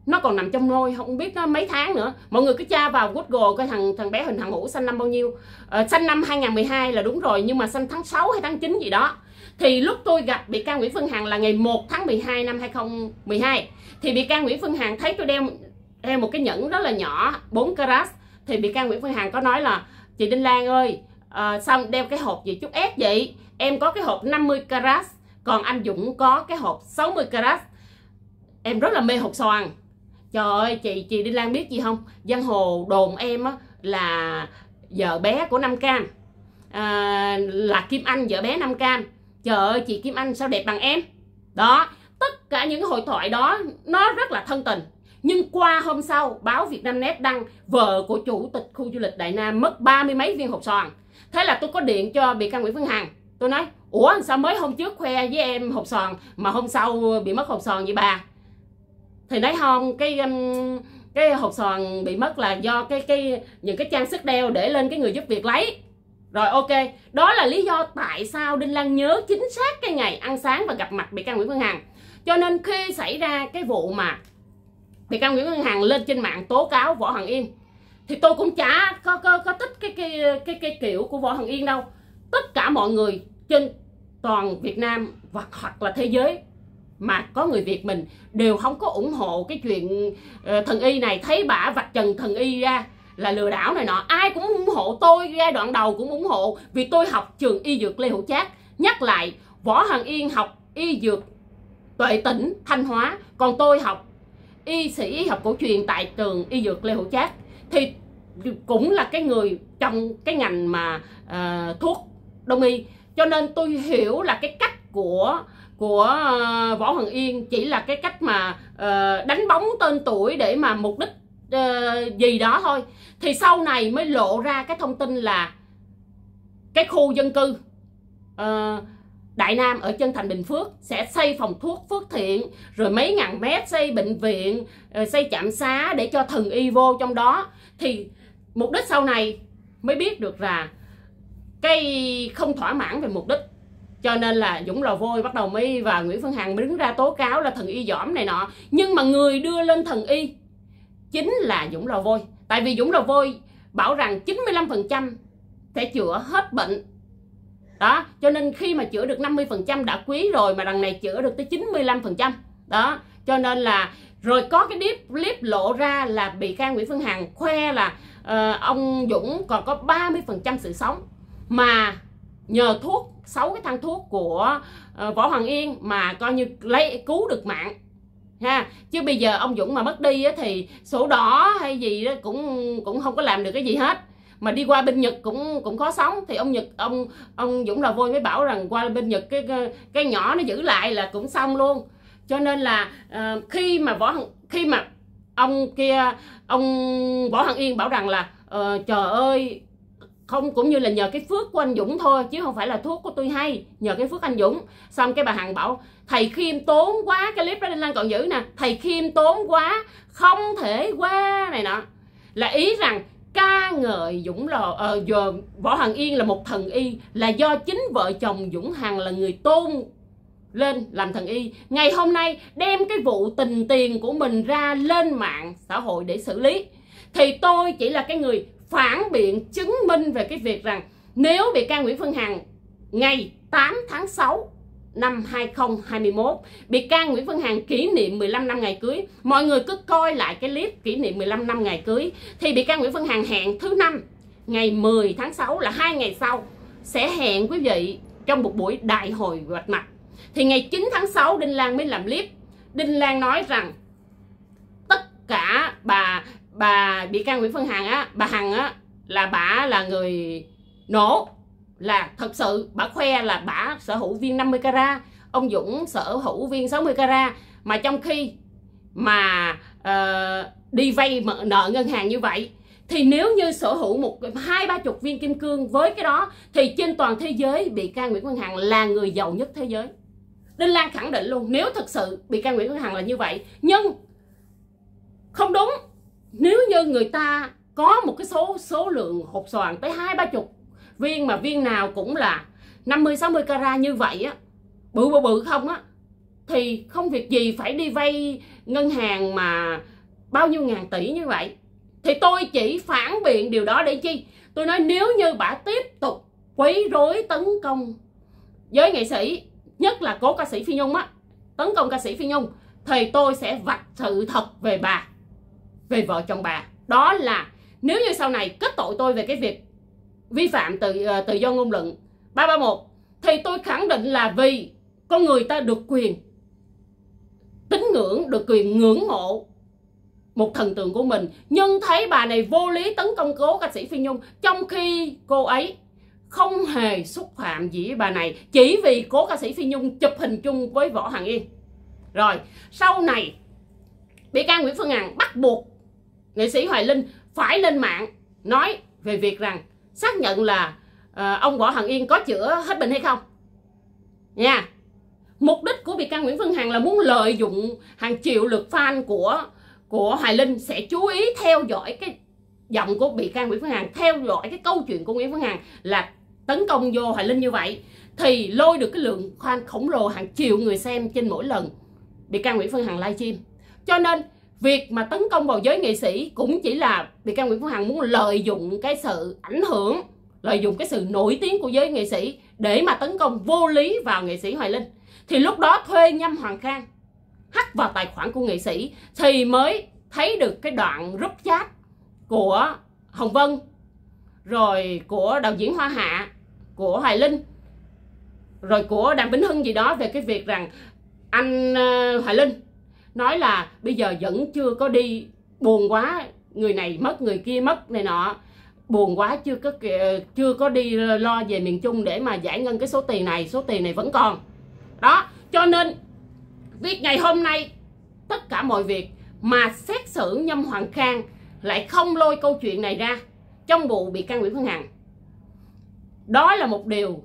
nó còn nằm trong nôi không biết nó mấy tháng nữa. Mọi người cứ tra vào Google coi thằng thằng bé hình Hằng Hữu sinh năm bao nhiêu. Ờ, uh, sinh năm 2012 là đúng rồi nhưng mà sinh tháng 6 hay tháng 9 gì đó. Thì lúc tôi gặp bị can Nguyễn Phương Hằng là ngày 1 tháng 12 năm 2012 thì bị can Nguyễn Phương Hằng thấy tôi đeo đeo một cái nhẫn rất là nhỏ 4 carat. Thì bị can Nguyễn Phương Hằng có nói là chị Đinh Lan ơi ờ, à, xong đeo cái hộp gì chút ép vậy? Em có cái hộp 50 carat còn anh Dũng có cái hộp 60 carat. Em rất là mê hộp xoàn. Trời ơi chị chị Đinh Lan biết gì không? Giang hồ đồn em á là vợ bé của Nam Cam. À, là Kim Anh vợ bé Nam Cam. Trời ơi chị Kim Anh sao đẹp bằng em? Đó tất cả những hội thoại đó nó rất là thân tình nhưng qua hôm sau, báo Việt Nam Net đăng vợ của chủ tịch khu du lịch Đại Nam mất ba mươi mấy viên hộp xoàn. Thế là tôi có điện cho bị can Nguyễn Phương Hằng. Tôi nói, ủa sao mới hôm trước khoe với em hộp xoàn mà hôm sau bị mất hộp xoàn vậy bà? Thì nói, không, cái um, cái hộp xoàn bị mất là do cái cái, những cái trang sức đeo để lên cái người giúp việc lấy. Rồi, ok, đó là lý do tại sao đinh lan nhớ chính xác cái ngày ăn sáng và gặp mặt bị can nguyễn phương hằng. Cho nên khi xảy ra cái vụ mà bị can nguyễn Ngân hằng lên trên mạng tố cáo võ hằng yên. Thì tôi cũng chả có có, có thích cái cái cái cái kiểu của võ hằng yên đâu. Tất cả mọi người trên toàn việt nam và hoặc là thế giới mà có người Việt mình đều không có ủng hộ cái chuyện uh, thần y này. Thấy bả vạch trần thần y ra là lừa đảo này nọ. Ai cũng ủng hộ tôi giai đoạn đầu cũng ủng hộ vì tôi học trường y dược Lê Hữu Trác. Nhắc lại Võ Hằng Yên học y dược Tuệ Tỉnh Thanh Hóa còn tôi học y sĩ y học cổ truyền tại trường y dược Lê Hữu Trác thì cũng là cái người trong cái ngành mà uh, thuốc đông y. Cho nên tôi hiểu là cái cách của của uh, võ Hoàng yên chỉ là cái cách mà uh, đánh bóng tên tuổi để mà mục đích uh, gì đó thôi. Thì sau này mới lộ ra cái thông tin là cái khu dân cư uh, Đại Nam ở chân thành Bình Phước sẽ xây phòng thuốc Phước Thiện, rồi mấy ngàn mét xây bệnh viện ờ, xây trạm xá để cho thần y vô trong đó. Thì mục đích sau này mới biết được là cái không thỏa mãn về mục đích. Cho nên là Dũng Lò Vôi bắt đầu mới và Nguyễn Phương Hằng mới đứng ra tố cáo là thần y dõm này nọ. Nhưng mà người đưa lên thần y chính là Dũng Lò Vôi. Tại vì Dũng Lò Vôi bảo rằng 95% sẽ chữa hết bệnh đó cho nên khi mà chữa được 50% đã quý rồi mà đằng này chữa được tới 95% đó cho nên là rồi có cái clip clip lộ ra là bị can Nguyễn Phương Hằng khoe là uh, ông Dũng còn có 30% sự sống. Mà nhờ thuốc sáu cái thang thuốc của uh, võ hoàng yên mà coi như lấy cứu được mạng. Ha chứ bây giờ ông dũng mà mất đi á, thì sổ đỏ hay gì đó cũng cũng không có làm được cái gì hết mà đi qua bên nhật cũng cũng khó sống thì ông nhật ông ông dũng là vui mới bảo rằng qua bên nhật cái cái, cái nhỏ nó giữ lại là cũng xong luôn. Cho nên là uh, khi mà võ khi mà ông kia ông võ hằng yên bảo rằng là uh, trời ơi không cũng như là nhờ cái phước của anh Dũng thôi chứ không phải là thuốc của tôi hay nhờ cái phước anh Dũng. Xong cái bà Hằng bảo thầy khiêm tốn quá cái clip đó Đinh Lan còn giữ nè thầy khiêm tốn quá không thể qua này nọ. Là ý rằng ca ngợi Dũng lò uh, giờ Võ Hằng Yên là một thần y là do chính vợ chồng Dũng Hằng là người tôn lên làm thần y. Ngày hôm nay đem cái vụ tình tiền của mình ra lên mạng xã hội để xử lý. Thì tôi chỉ là cái người phản biện chứng minh về cái việc rằng nếu bị can Nguyễn Phương Hằng ngày 8 tháng 6 năm 2021 bị can Nguyễn Phương Hằng kỷ niệm 15 năm ngày cưới. Mọi người cứ coi lại cái clip kỷ niệm 15 năm ngày cưới. Thì bị can Nguyễn Phương Hằng hẹn thứ năm, ngày 10 tháng 6 là hai ngày sau, sẽ hẹn quý vị trong một buổi đại hội vạch mặt. Thì ngày 9 tháng 6 Đinh Lan mới làm clip. Đinh Lan nói rằng, tất cả bà bà bị can Nguyễn Phương Hằng á, bà Hằng á, là bà là người nổ là thật sự bà khoe là bà sở hữu viên 50 carat ông Dũng sở hữu viên 60 carat. Mà trong khi mà uh, đi vay nợ ngân hàng như vậy thì nếu như sở hữu một hai ba chục viên kim cương với cái đó thì trên toàn thế giới bị can Nguyễn Văn Hằng là người giàu nhất thế giới. Đinh Lan khẳng định luôn nếu thực sự bị can Nguyễn Văn Hằng là như vậy nhưng không đúng. Nếu như người ta có một cái số số lượng hộp xoàn tới hai ba chục viên mà viên nào cũng là 50 60 carat như vậy á, bự bự bự không á, thì không việc gì phải đi vay ngân hàng mà bao nhiêu ngàn tỷ như vậy. Thì tôi chỉ phản biện điều đó để chi? Tôi nói nếu như bà tiếp tục quấy rối tấn công với nghệ sĩ, nhất là cố ca sĩ phi nhung á, tấn công ca sĩ phi nhung, thì tôi sẽ vạch sự thật về bà, về vợ chồng bà. Đó là nếu như sau này kết tội tôi về cái việc vi phạm tự uh, tự do ngôn luận. 331 thì tôi khẳng định là vì con người ta được quyền tín ngưỡng được quyền ngưỡng mộ một thần tượng của mình. Nhưng thấy bà này vô lý tấn công cố ca sĩ phi nhung trong khi cô ấy không hề xúc phạm gì với bà này chỉ vì cố ca sĩ phi nhung chụp hình chung với võ hằng yên. Rồi sau này bị can nguyễn phương hằng bắt buộc nghệ sĩ hoài linh phải lên mạng nói về việc rằng xác nhận là uh, ông võ hằng yên có chữa hết bệnh hay không? Nha. Mục đích của bị can nguyễn phương hằng là muốn lợi dụng hàng triệu lượt fan của của hoài linh sẽ chú ý theo dõi cái giọng của bị can nguyễn phương hằng theo dõi cái câu chuyện của nguyễn phương hằng là tấn công vô hoài linh như vậy thì lôi được cái lượng fan khổng lồ hàng triệu người xem trên mỗi lần bị can nguyễn phương hằng livestream. Cho nên việc mà tấn công vào giới nghệ sĩ cũng chỉ là bị can nguyễn phương hằng muốn lợi dụng cái sự ảnh hưởng, lợi dụng cái sự nổi tiếng của giới nghệ sĩ để mà tấn công vô lý vào nghệ sĩ hoài linh. Thì lúc đó thuê nhâm hoàng khang hắt vào tài khoản của nghệ sĩ thì mới thấy được cái đoạn group chat của hồng vân, rồi của đạo diễn hoa hạ, của hoài linh, rồi của đàm vĩnh hưng gì đó về cái việc rằng anh ờ, hoài linh nói là bây giờ vẫn chưa có đi, buồn quá, người này mất, người kia mất này nọ. Buồn quá, chưa có ờ, chưa có đi lo về miền Trung để mà giải ngân cái số tiền này, số tiền này vẫn còn. Đó, cho nên việc ngày hôm nay tất cả mọi việc mà xét xử nhâm hoàng khang lại không lôi câu chuyện này ra trong vụ bị can nguyễn phương hằng. Đó là một điều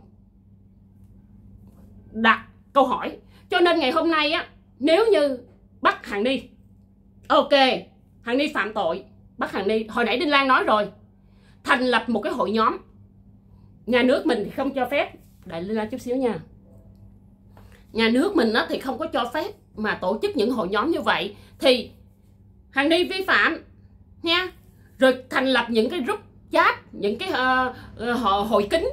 đặt câu hỏi. Cho nên ngày hôm nay á, nếu như bắt hằng đi. Ok hằng đi phạm tội. Bắt hằng đi. Hồi nãy đinh lan nói rồi. Thành lập một cái hội nhóm. Nhà nước mình thì không cho phép. Đại linh lan chút xíu nha. Nhà nước mình thì không có cho phép mà tổ chức những hội nhóm như vậy. Thì hằng đi vi phạm nha. Rồi thành lập những cái group chat những cái uh, hội kính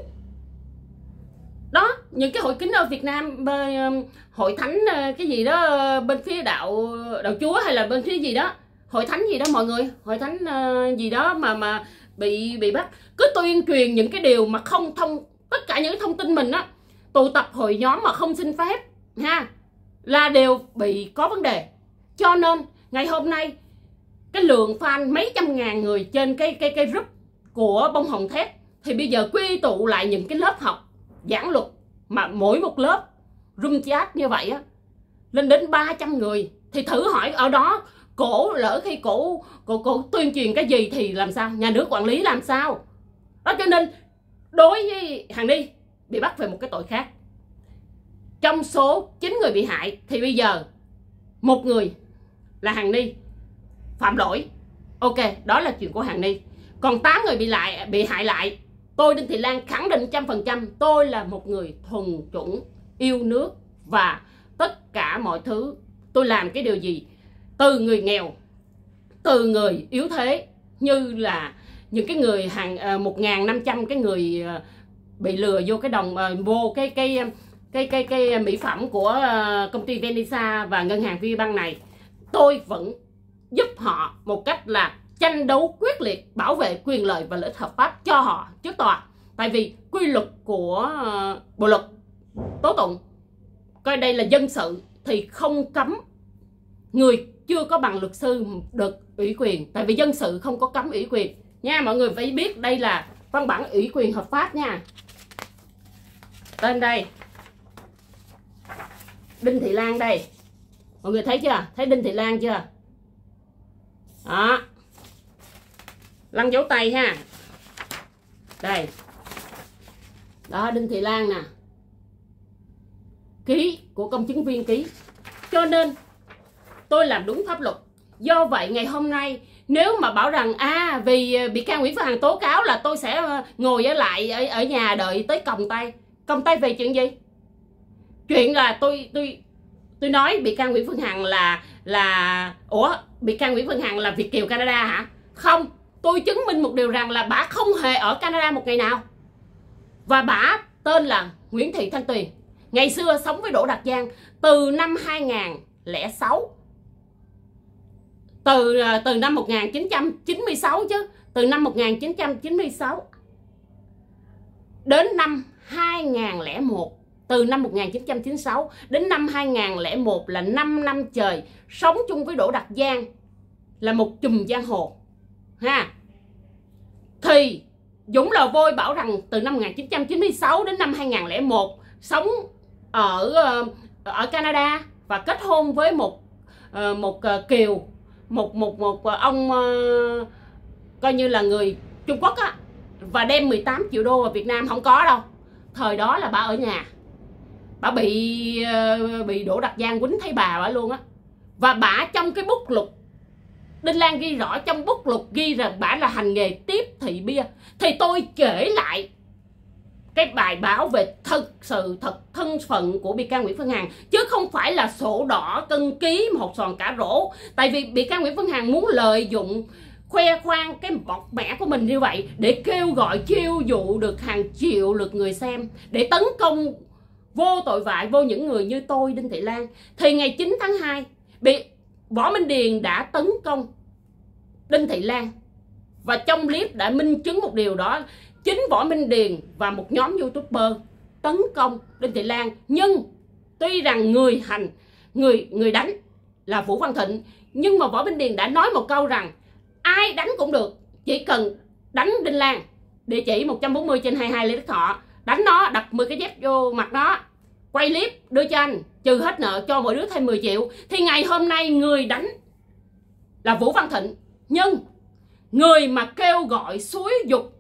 đó, những cái hội kính ở Việt Nam um, hội thánh ờ, cái gì đó ờ, bên phía đạo đạo Chúa hay là bên phía gì đó. Hội thánh gì đó mọi người, hội thánh ờ, gì đó mà mà bị bị bắt. Cứ tuyên truyền những cái điều mà không thông, tất cả những thông tin mình á, tụ tập hội nhóm mà không xin phép, ha, là đều bị có vấn đề. Cho nên, ngày hôm nay, cái lượng fan mấy trăm ngàn người trên cái cái cái group của bông hồng thép, thì bây giờ quy tụ lại những cái lớp học giảng luật mà mỗi một lớp room chat như vậy á, lên đến 300 người, thì thử hỏi ở đó, cổ lỡ khi cổ cổ cổ tuyên truyền cái gì thì làm sao? Nhà nước quản lý làm sao? Đó, cho nên đối với hàng đi bị bắt về một cái tội khác. Trong số 9 người bị hại, thì bây giờ một người là hàng ni. Phạm lỗi. Ok, đó là chuyện của hàng ni. Còn 8 người bị lại, bị hại lại tôi đinh thị lan khẳng định trăm phần trăm tôi là một người thuần chuẩn yêu nước và tất cả mọi thứ. Tôi làm cái điều gì? Từ người nghèo từ người yếu thế như là những cái người hàng ờ, một ngàn năm trăm cái người à, bị lừa vô cái đồng à, vô cái cái cái cái cái mỹ phẩm của công ty Venisa và ngân hàng VPBank này. Tôi vẫn giúp họ một cách là tranh đấu quyết liệt bảo vệ quyền lợi và lợi ích hợp pháp cho họ trước tòa. Tại vì quy luật của ờ, bộ luật tố tụng, coi đây là dân sự thì không cấm người chưa có bằng luật sư được ủy quyền. Tại vì dân sự không có cấm ủy quyền. Nha, mọi người phải biết đây là văn bản ủy quyền hợp pháp nha. Tên đây. Đinh thị lan đây. Mọi người thấy chưa? Thấy đinh thị lan chưa? Đó lăn dấu tay ha. Đây. Đó đinh thị lan nè. Ký của công chứng viên ký. Cho nên tôi làm đúng pháp luật. Do vậy ngày hôm nay nếu mà bảo rằng à vì à, bị can Nguyễn Phương Hằng tố cáo là tôi sẽ ờ, ngồi ở lại ở, ở nhà đợi tới còng tay. Còng tay về chuyện gì? Chuyện là tôi tôi tôi nói bị can Nguyễn Phương Hằng là là ủa bị can Nguyễn Phương Hằng là Việt kiều Canada hả? Không tôi chứng minh một điều rằng là bà không hề ở Canada một ngày nào. Và bà tên là Nguyễn Thị Thanh Tuyền, ngày xưa sống với Đỗ Đạt Giang từ năm 2006 từ ờ, từ năm 1996 chứ, từ năm 1996 đến năm 2001 từ năm 1996 đến năm 2001 là 5 năm trời sống chung với Đỗ Đạt Giang là một chùm giang hồ ha. Thì Dũng Lò Vôi bảo rằng từ năm 1996 đến năm 2001 sống ở ờ, ở Canada và kết hôn với một ờ, một ờ, kiều, một một một ông coi như là người Trung Quốc á, và đem 18 triệu đô vào Việt Nam. Không có đâu. Thời đó là bà ở nhà. Bà bị bị đổ đặc gian quýnh thấy bà bà luôn á. Và bà trong cái bút lục Đinh Lan ghi rõ trong bút lục ghi rằng bà là hành nghề tiếp thị bia. Thì tôi kể lại cái bài báo về thực sự, thật thân phận của bị can Nguyễn Phương Hằng. Chứ không phải là sổ đỏ, cân ký một sòn cả rổ. Tại vì bị can Nguyễn Phương Hằng muốn lợi dụng khoe khoang cái bọt mẻ của mình như vậy để kêu gọi chiêu dụ được hàng triệu lượt người xem, để tấn công vô tội vại vô những người như tôi, Đinh Thị Lan. Thì ngày 9 tháng 2 bị Võ Minh Điền đã tấn công Đinh Thị Lan. Và trong clip đã minh chứng một điều đó. Chính Võ Minh Điền và một nhóm youtuber tấn công Đinh Thị Lan. Nhưng tuy rằng người hành, người người đánh là Vũ Văn Thịnh, nhưng mà Võ Minh Điền đã nói một câu rằng ai đánh cũng được, chỉ cần đánh Đinh Lan. Địa chỉ 140 trên 22 Lê Đức Thọ. Đánh nó, đập 10 cái dép vô mặt nó. Quay clip đưa cho anh trừ hết nợ cho mỗi đứa thêm 10 triệu, thì ngày hôm nay người đánh là Vũ Văn Thịnh. Nhưng người mà kêu gọi suối dục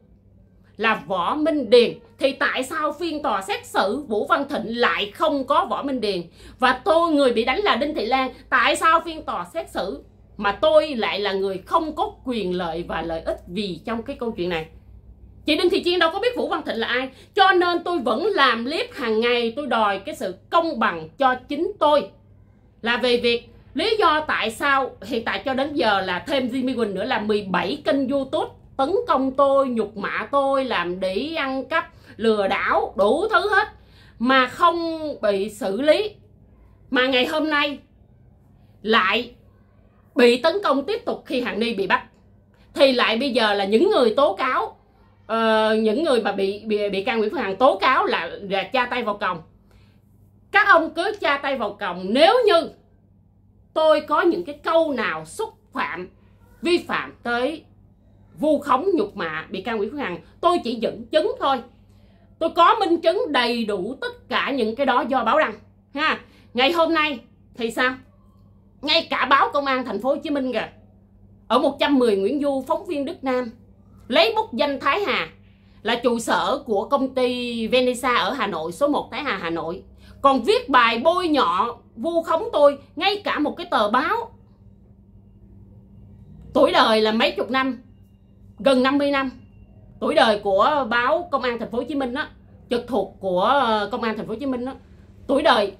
là Võ Minh Điền. Thì tại sao phiên tòa xét xử Vũ Văn Thịnh lại không có Võ Minh Điền? Và tôi, người bị đánh là Đinh Thị Lan, tại sao phiên tòa xét xử mà tôi lại là người không có quyền lợi và lợi ích vì trong cái câu chuyện này? Chị Đinh Thị Chiên đâu có biết Vũ Văn Thịnh là ai. Cho nên tôi vẫn làm clip hàng ngày, tôi đòi cái sự công bằng cho chính tôi. Là về việc, lý do tại sao, hiện tại cho đến giờ là thêm Jimmy Quỳnh nữa là 17 kênh YouTube tấn công tôi, nhục mạ tôi, làm để ăn cắp, lừa đảo, đủ thứ hết mà không bị xử lý. Mà ngày hôm nay lại bị tấn công tiếp tục khi hằng ni bị bắt. Thì lại bây giờ là những người tố cáo uh, những người mà bị bị bị can nguyễn phương hằng tố cáo là, là cha tay vào còng. Các ông cứ cha tay vào còng. Nếu như tôi có những cái câu nào xúc phạm vi phạm tới vu khống nhục mạ bị can Nguyễn Phương Hằng tôi chỉ dẫn chứng thôi. Tôi có minh chứng đầy đủ tất cả những cái đó do báo đăng ha. Ngày hôm nay thì sao? Ngay cả báo công an thành phố Hồ Chí Minh kìa. Ở 110 Nguyễn Du phóng viên Đức Nam lấy bút danh Thái Hà là trụ sở của công ty Venesa ở Hà Nội, số 1 Thái Hà Hà Nội. Còn viết bài bôi nhọ vu khống tôi ngay cả một cái tờ báo. Tuổi đời là mấy chục năm? Gần 50 năm. Tuổi đời của báo công an thành phố Hồ Chí Minh đó trực thuộc của ờ, công an thành phố Hồ Chí Minh đó tuổi đời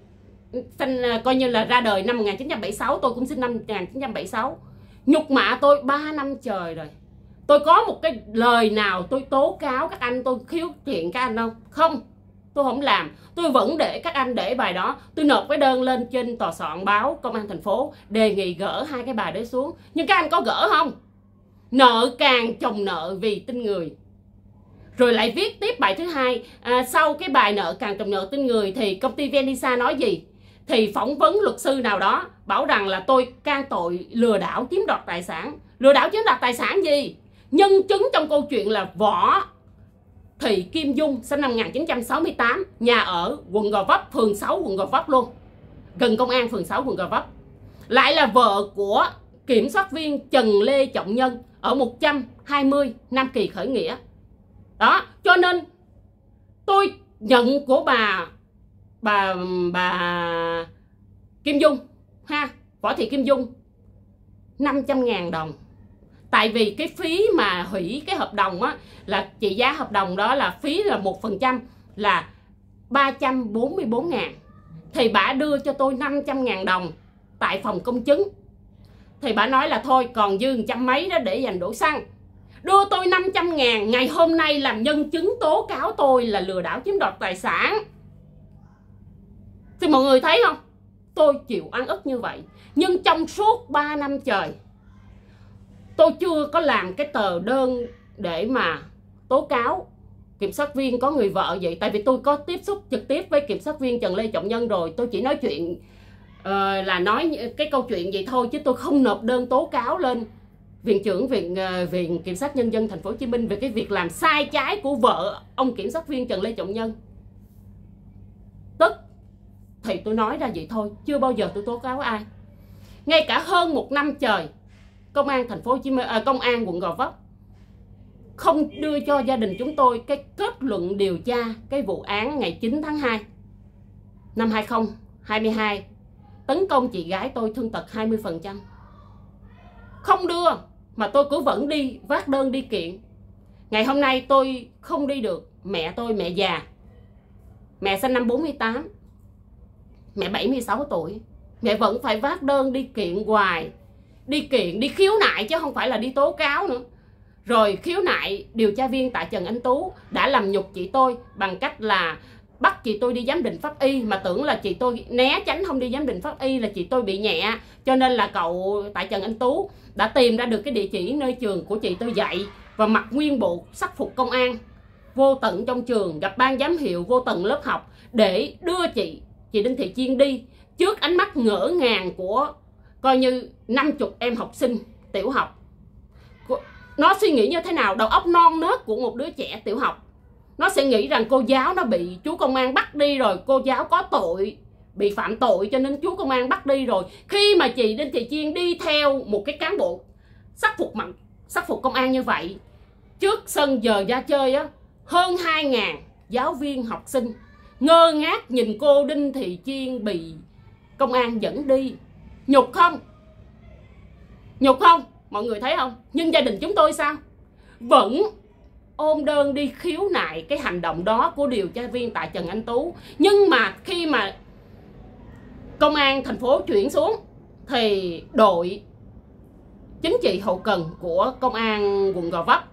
sinh ờ, coi như là ra đời năm 1976 tôi cũng sinh năm 1976 nhục mạ tôi 3 năm trời rồi tôi có một cái lời nào tôi tố cáo các anh tôi khiếu kiện các anh không? Không. Tôi không làm. Tôi vẫn để các anh để bài đó. Tôi nộp cái đơn lên trên tòa soạn báo công an thành phố đề nghị gỡ hai cái bài đấy xuống. Nhưng các anh có gỡ không? Nợ càng chồng nợ vì tin người. Rồi lại viết tiếp bài thứ hai. À, sau cái bài nợ càng chồng nợ tin người thì công ty Venisa nói gì? Thì phỏng vấn luật sư nào đó bảo rằng là tôi can tội lừa đảo chiếm đoạt tài sản. Lừa đảo chiếm đoạt tài sản gì? Nhân chứng trong câu chuyện là võ Thị Kim Dung sinh năm 1968 nhà ở quận Gò Vấp, phường 6 quận Gò Vấp luôn. Gần công an phường 6 quận Gò Vấp. Lại là vợ của kiểm soát viên Trần Lê Trọng Nhân ở 120 Nam Kỳ khởi nghĩa. Đó, cho nên tôi nhận của bà bà bà Kim Dung, ha, Võ Thị Kim Dung 500 ngàn đồng tại vì cái phí mà hủy cái hợp đồng á, là trị giá hợp đồng đó là phí là một phần trăm là 344 ngàn. Thì bà đưa cho tôi 500 ngàn đồng tại phòng công chứng. Thì bà nói là thôi, còn dư trăm mấy đó để dành đổ xăng. Đưa tôi 500 ngàn, ngày hôm nay làm nhân chứng tố cáo tôi là lừa đảo chiếm đoạt tài sản. Thì mọi người thấy không? Tôi chịu ăn ức như vậy. Nhưng trong suốt 3 năm trời tôi chưa có làm cái tờ đơn để mà tố cáo kiểm sát viên có người vợ vậy. Tại vì tôi có tiếp xúc trực tiếp với kiểm sát viên Trần Lê Trọng Nhân rồi. Tôi chỉ nói chuyện uh, là nói cái câu chuyện vậy thôi chứ tôi không nộp đơn tố cáo lên viện trưởng viện uh, viện kiểm sát nhân dân thành phố Hồ Chí Minh về cái việc làm sai trái của vợ ông kiểm sát viên Trần Lê Trọng Nhân. Tức thì tôi nói ra vậy thôi chưa bao giờ tôi tố cáo ai. Ngay cả hơn một năm trời công an thành phố Hồ Chí Minh à, công an quận Gò Vấp không đưa cho gia đình chúng tôi cái kết luận điều tra cái vụ án ngày 9 tháng 2 năm 2022 tấn công chị gái tôi thương tật 20%. Không đưa mà tôi cứ vẫn đi vác đơn đi kiện. Ngày hôm nay tôi không đi được, mẹ tôi mẹ già. Mẹ sinh năm 48. Mẹ 76 tuổi. Mẹ vẫn phải vác đơn đi kiện hoài. Đi kiện, đi khiếu nại chứ không phải là đi tố cáo nữa. Rồi khiếu nại điều tra viên tại Trần Anh Tú đã làm nhục chị tôi bằng cách là bắt chị tôi đi giám định pháp y mà tưởng là chị tôi né tránh không đi giám định pháp y là chị tôi bị nhẹ. Cho nên là cậu tại Trần Anh Tú đã tìm ra được cái địa chỉ nơi trường của chị tôi dạy và mặc nguyên bộ sắc phục công an vô tận trong trường gặp ban giám hiệu vô tận lớp học để đưa chị chị Đinh Thị Chiên đi trước ánh mắt ngỡ ngàng của coi như 50 em học sinh tiểu học. Nó suy nghĩ như thế nào? Đầu óc non nớt của một đứa trẻ tiểu học. Nó sẽ nghĩ rằng cô giáo nó bị chú công an bắt đi rồi, cô giáo có tội, bị phạm tội cho nên chú công an bắt đi rồi. Khi mà chị đinh thị chiên đi theo một cái cán bộ sắc phục mặt sắc phục công an như vậy, trước sân giờ ra chơi á, hơn 2.000 giáo viên học sinh ngơ ngác nhìn cô đinh thị chiên bị công an dẫn đi nhục không? Nhục không? Mọi người thấy không? Nhưng gia đình chúng tôi sao? Vẫn ôm đơn đi khiếu nại cái hành động đó của điều tra viên tại Trần Anh Tú. Nhưng mà khi mà công an thành phố chuyển xuống, thì đội chính trị hậu cần của công an quận Gò Vấp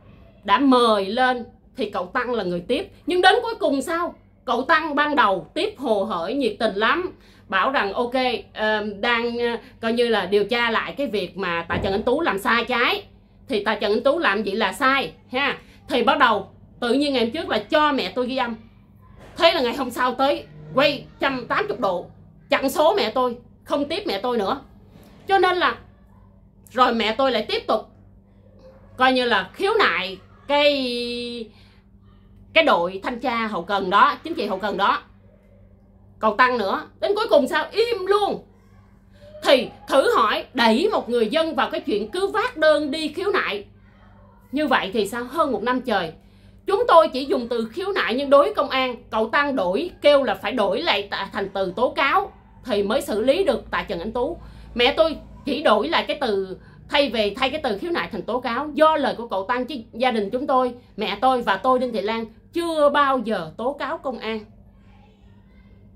đã mời lên thì cậu Tăng là người tiếp. Nhưng đến cuối cùng sao? Cậu Tăng ban đầu tiếp hồ hởi nhiệt tình lắm bảo rằng ok uh, đang uh, coi như là điều tra lại cái việc mà tại Trần Anh Tú làm sai trái. Thì tại Trần Anh Tú làm gì là sai ha. Thì bắt đầu tự nhiên ngày hôm trước là cho mẹ tôi ghi âm. Thế là ngày hôm sau tới quay 180 độ chặn số mẹ tôi không tiếp mẹ tôi nữa. Cho nên là rồi mẹ tôi lại tiếp tục coi như là khiếu nại cái cái đội thanh tra hậu cần đó chính trị hậu cần đó còn tăng nữa. Đến cuối cùng sao? Im luôn. Thì thử hỏi, đẩy một người dân vào cái chuyện cứ vác đơn đi khiếu nại. Như vậy thì sao? Hơn một năm trời. Chúng tôi chỉ dùng từ khiếu nại nhưng đối công an, cậu tăng đổi, kêu là phải đổi lại thành từ tố cáo thì mới xử lý được tại trần anh tú. Mẹ tôi chỉ đổi lại cái từ, thay về thay cái từ khiếu nại thành tố cáo. Do lời của cậu tăng chứ gia đình chúng tôi, mẹ tôi và tôi đinh thị lan chưa bao giờ tố cáo công an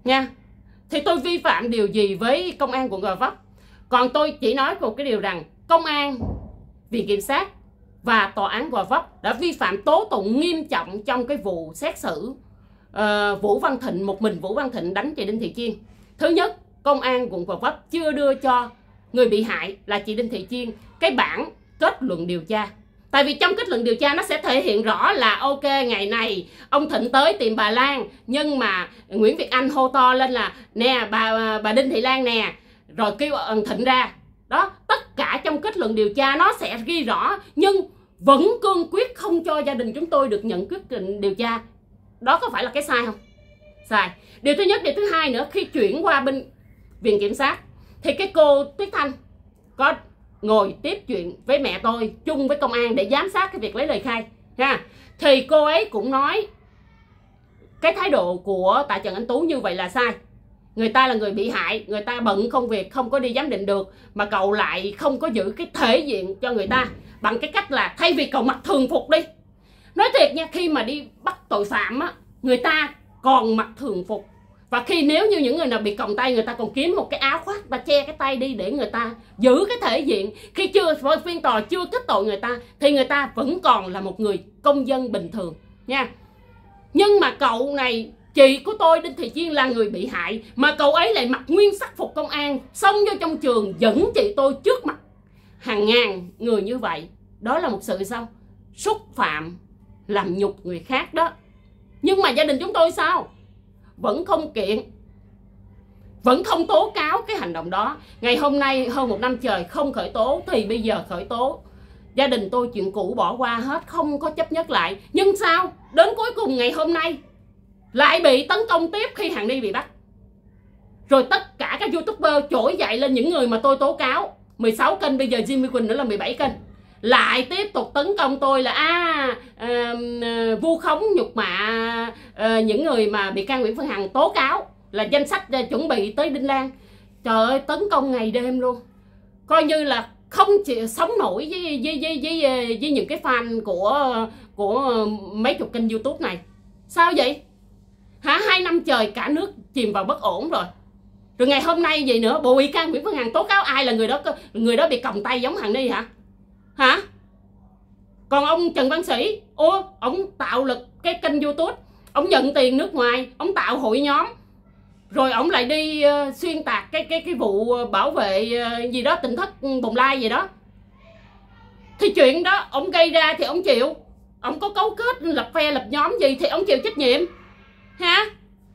nha. Thì tôi vi phạm điều gì với công an quận Gò Vấp? Còn tôi chỉ nói một cái điều rằng công an viện kiểm sát và tòa án Gò Vấp đã vi phạm tố tụng nghiêm trọng trong cái vụ xét xử uh, Vũ Văn Thịnh một mình Vũ Văn Thịnh đánh chị Đinh Thị Chiên. Thứ nhất công an quận Gò Vấp chưa đưa cho người bị hại là chị Đinh Thị Chiên cái bản kết luận điều tra. Tại vì trong kết luận điều tra nó sẽ thể hiện rõ là ok ngày này ông Thịnh tới tìm bà Lan nhưng mà Nguyễn Việt Anh hô to lên là nè bà bà Đinh Thị Lan nè rồi kêu ông Thịnh ra. Đó, tất cả trong kết luận điều tra nó sẽ ghi rõ nhưng vẫn cương quyết không cho gia đình chúng tôi được nhận quyết định điều tra. Đó có phải là cái sai không? Sai. Điều thứ nhất, điều thứ hai nữa khi chuyển qua bên viện kiểm sát thì cái cô Tuyết Thanh có ngồi tiếp chuyện với mẹ tôi chung với công an để giám sát cái việc lấy lời khai, ha. Thì cô ấy cũng nói, cái thái độ của tại trần anh tú như vậy là sai. Người ta là người bị hại, người ta bận công việc, không có đi giám định được, mà cậu lại không có giữ cái thể diện cho người ta bằng cái cách là thay vì cậu mặc thường phục đi. Nói thiệt nha, khi mà đi bắt tội phạm á, người ta còn mặc thường phục và khi nếu như những người nào bị còng tay, người ta còn kiếm một cái áo khoác và che cái tay đi để người ta giữ cái thể diện. Khi chưa phiên tòa chưa kết tội người ta, thì người ta vẫn còn là một người công dân bình thường, nha. Nhưng mà cậu này, chị của tôi, đinh thị chiên là người bị hại, mà cậu ấy lại mặc nguyên sắc phục công an, xông vô trong trường, dẫn chị tôi trước mặt. Hàng ngàn người như vậy, đó là một sự sao? Xúc phạm, làm nhục người khác đó. Nhưng mà gia đình chúng tôi sao? Vẫn không kiện, vẫn không tố cáo cái hành động đó. Ngày hôm nay hơn một năm trời không khởi tố thì bây giờ khởi tố. Gia đình tôi chuyện cũ bỏ qua hết, không có chấp nhất lại. Nhưng sao? Đến cuối cùng ngày hôm nay lại bị tấn công tiếp khi hàng đi bị bắt. Rồi tất cả các youtuber trỗi dậy lên những người mà tôi tố cáo. 16 kênh, bây giờ Jimmy Quỳnh nữa là 17 kênh lại tiếp tục tấn công tôi là à, à, à, vu khống nhục mạ à, những người mà bị can Nguyễn Phương Hằng tố cáo là danh sách chuẩn bị tới Đinh Lan. Trời ơi tấn công ngày đêm luôn. Coi như là không chỉ sống nổi với với với với, à, với những cái fan của của mấy chục kênh youtube này. Sao vậy? Hả? Hai năm trời cả nước chìm vào bất ổn rồi. Rồi ngày hôm nay vậy nữa bộ bị can nguyễn phương hằng tố cáo ai là người đó người đó bị còng tay giống hằng đi hả? Hả? Còn ông trần văn sĩ ô ông tạo lực cái kênh youtube ông nhận tiền nước ngoài ông tạo hội nhóm. Rồi ông lại đi uh, xuyên tạc cái cái cái vụ ờ, bảo vệ uh, gì đó tỉnh thất ừ, bồng lai gì đó. Thì chuyện đó ông gây ra thì ông chịu. Ông có cấu kết lập phe lập nhóm gì thì ông chịu trách nhiệm. Ha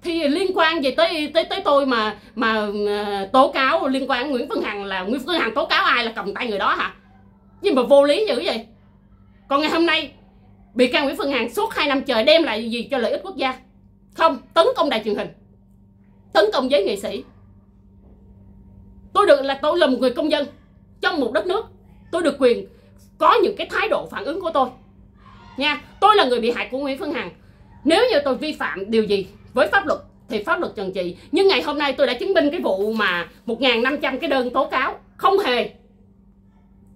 thì liên quan gì tới tới tới tôi mà mà uh, tố cáo liên quan Nguyễn Phương Hằng là Nguyễn Phương Hằng tố cáo ai là cầm tay người đó hả? Nhưng mà vô lý dữ vậy. Còn ngày hôm nay, bị can Nguyễn Phương Hằng suốt 2 năm trời đem lại gì cho lợi ích quốc gia? Không, tấn công đài truyền hình, tấn công giới nghệ sĩ. Tôi được là tôi là một người công dân trong một đất nước. Tôi được quyền có những cái thái độ phản ứng của tôi. Nha, tôi là người bị hại của Nguyễn Phương Hằng. Nếu như tôi vi phạm điều gì với pháp luật thì pháp luật trừng trị. Nhưng ngày hôm nay tôi đã chứng minh cái vụ mà 1.500 cái đơn tố cáo không hề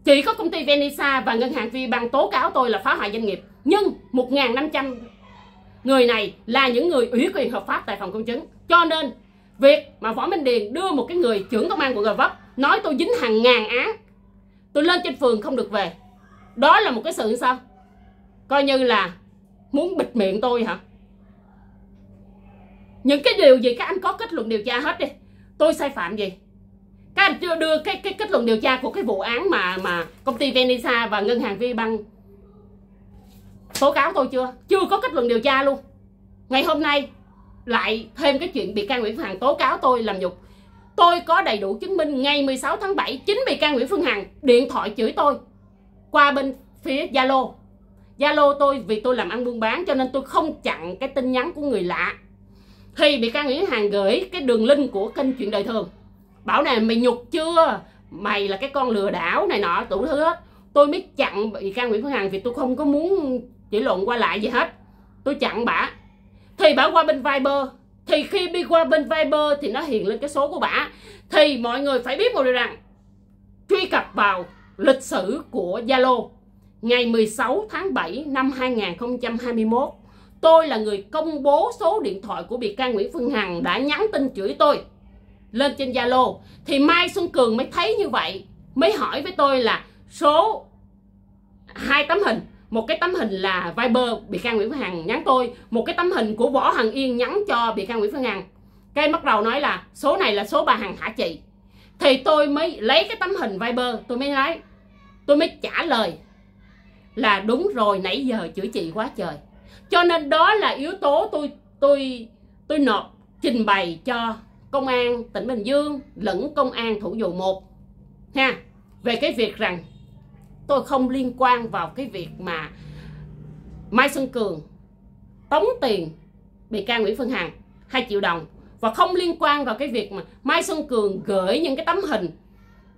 chỉ có công ty Venisa và ngân hàng VBank tố cáo tôi là phá hoại doanh nghiệp. Nhưng 1.500 người này là những người ủy quyền hợp pháp tại phòng công chứng. Cho nên, việc mà võ minh điền đưa một cái người trưởng công an quận gò vấp nói tôi dính hàng ngàn án, tôi lên trên phường không được về, đó là một cái sự sao? Coi như là muốn bịt miệng tôi hả? Những cái điều gì các anh có kết luận điều tra hết đi, tôi sai phạm gì? Các anh chưa đưa cái cái kết luận điều tra của cái vụ án mà mà công ty Venisa và ngân hàng VBank tố cáo tôi chưa? Chưa có kết luận điều tra luôn. Ngày hôm nay lại thêm cái chuyện bị can Nguyễn Phương Hằng tố cáo tôi làm nhục. Tôi có đầy đủ chứng minh ngày 16 tháng 7 chính bị can Nguyễn Phương Hằng điện thoại chửi tôi qua bên phía Zalo. Zalo tôi vì tôi làm ăn buôn bán cho nên tôi không chặn cái tin nhắn của người lạ. Thì bị can Nguyễn Hằng gửi cái đường link của kênh chuyện đời thường bảo này mày nhục chưa? Mày là cái con lừa đảo này nọ, đủ thứ hết. Tôi mới chặn bị can Nguyễn Phương Hằng vì tôi không có muốn chỉ luận qua lại gì hết. Tôi chặn bả thì bả qua bên Viber. Thì khi đi qua bên Viber thì nó hiện lên cái số của bả thì mọi người phải biết một điều rằng, truy cập vào lịch sử của Zalo, ngày 16 tháng 7 năm 2021 tôi là người công bố số điện thoại của bị can Nguyễn Phương Hằng đã nhắn tin chửi tôi lên trên Zalo, thì Mai Xuân Cường mới thấy như vậy, mới hỏi với tôi là số hai tấm hình. Một cái tấm hình là Viber, bị can Nguyễn Phương Hằng nhắn tôi. Một cái tấm hình của Võ Hằng Yên nhắn cho bị can Nguyễn Phương Hằng. Cái bắt đầu nói là số này là số bà Hằng hả chị. Thì tôi mới lấy cái tấm hình Viber, tôi mới nói tôi mới trả lời là đúng rồi, nãy giờ chửi chị quá trời. Cho nên đó là yếu tố tôi tôi tôi nộp trình bày cho công an tỉnh Bình Dương lẫn công an thủ dầu một. Ha, về cái việc rằng tôi không liên quan vào cái việc mà Mai Xuân Cường tống tiền bị can Nguyễn Phương Hằng 2 triệu đồng và không liên quan vào cái việc mà Mai Xuân Cường gửi những cái tấm hình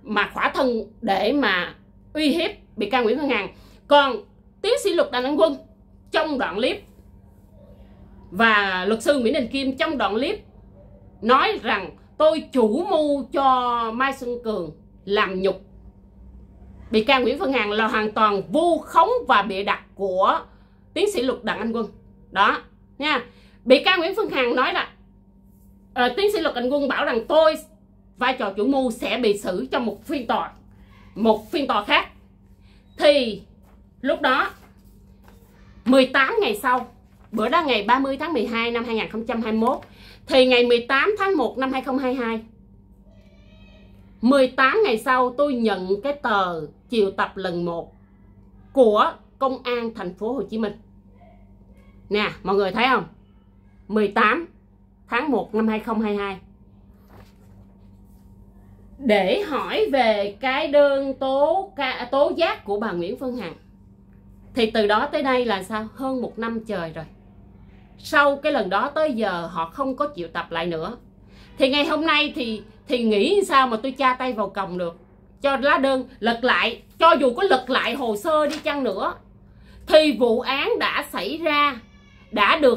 mà khỏa thân để mà uy hiếp bị can Nguyễn Phương Hằng. Còn tiến sĩ luật đặng anh quân trong đoạn clip và luật sư Nguyễn Đình Kim trong đoạn clip nói rằng tôi chủ mưu cho Mai Xuân Cường làm nhục. Bị can Nguyễn Phương Hằng là hoàn toàn vu khống và bịa đặt của tiến sĩ luật đặng anh quân. Đó nha. Bị can Nguyễn Phương Hằng nói là uh, tiến sĩ luật anh quân bảo rằng tôi vai trò chủ mưu sẽ bị xử trong một phiên tòa một phiên tòa khác. Thì lúc đó 18 ngày sau bữa đó ngày 30 tháng 12 năm 2021 thì ngày 18 tháng 1 năm 2022 18 ngày sau tôi nhận cái tờ triệu tập lần 1 của công an thành phố Hồ Chí Minh. Nè, mọi người thấy không? 18 tháng 1 năm 2022. để hỏi về cái đơn tố ca, tố giác của bà Nguyễn Phương Hằng thì từ đó tới đây là sao hơn một năm trời rồi sau cái lần đó tới giờ họ không có chịu tập lại nữa. Thì ngày hôm nay thì thì nghĩ sao mà tôi cha tay vào còng được? Cho lá đơn, lật lại, cho dù có lật lại hồ sơ đi chăng nữa, thì vụ án đã xảy ra, đã được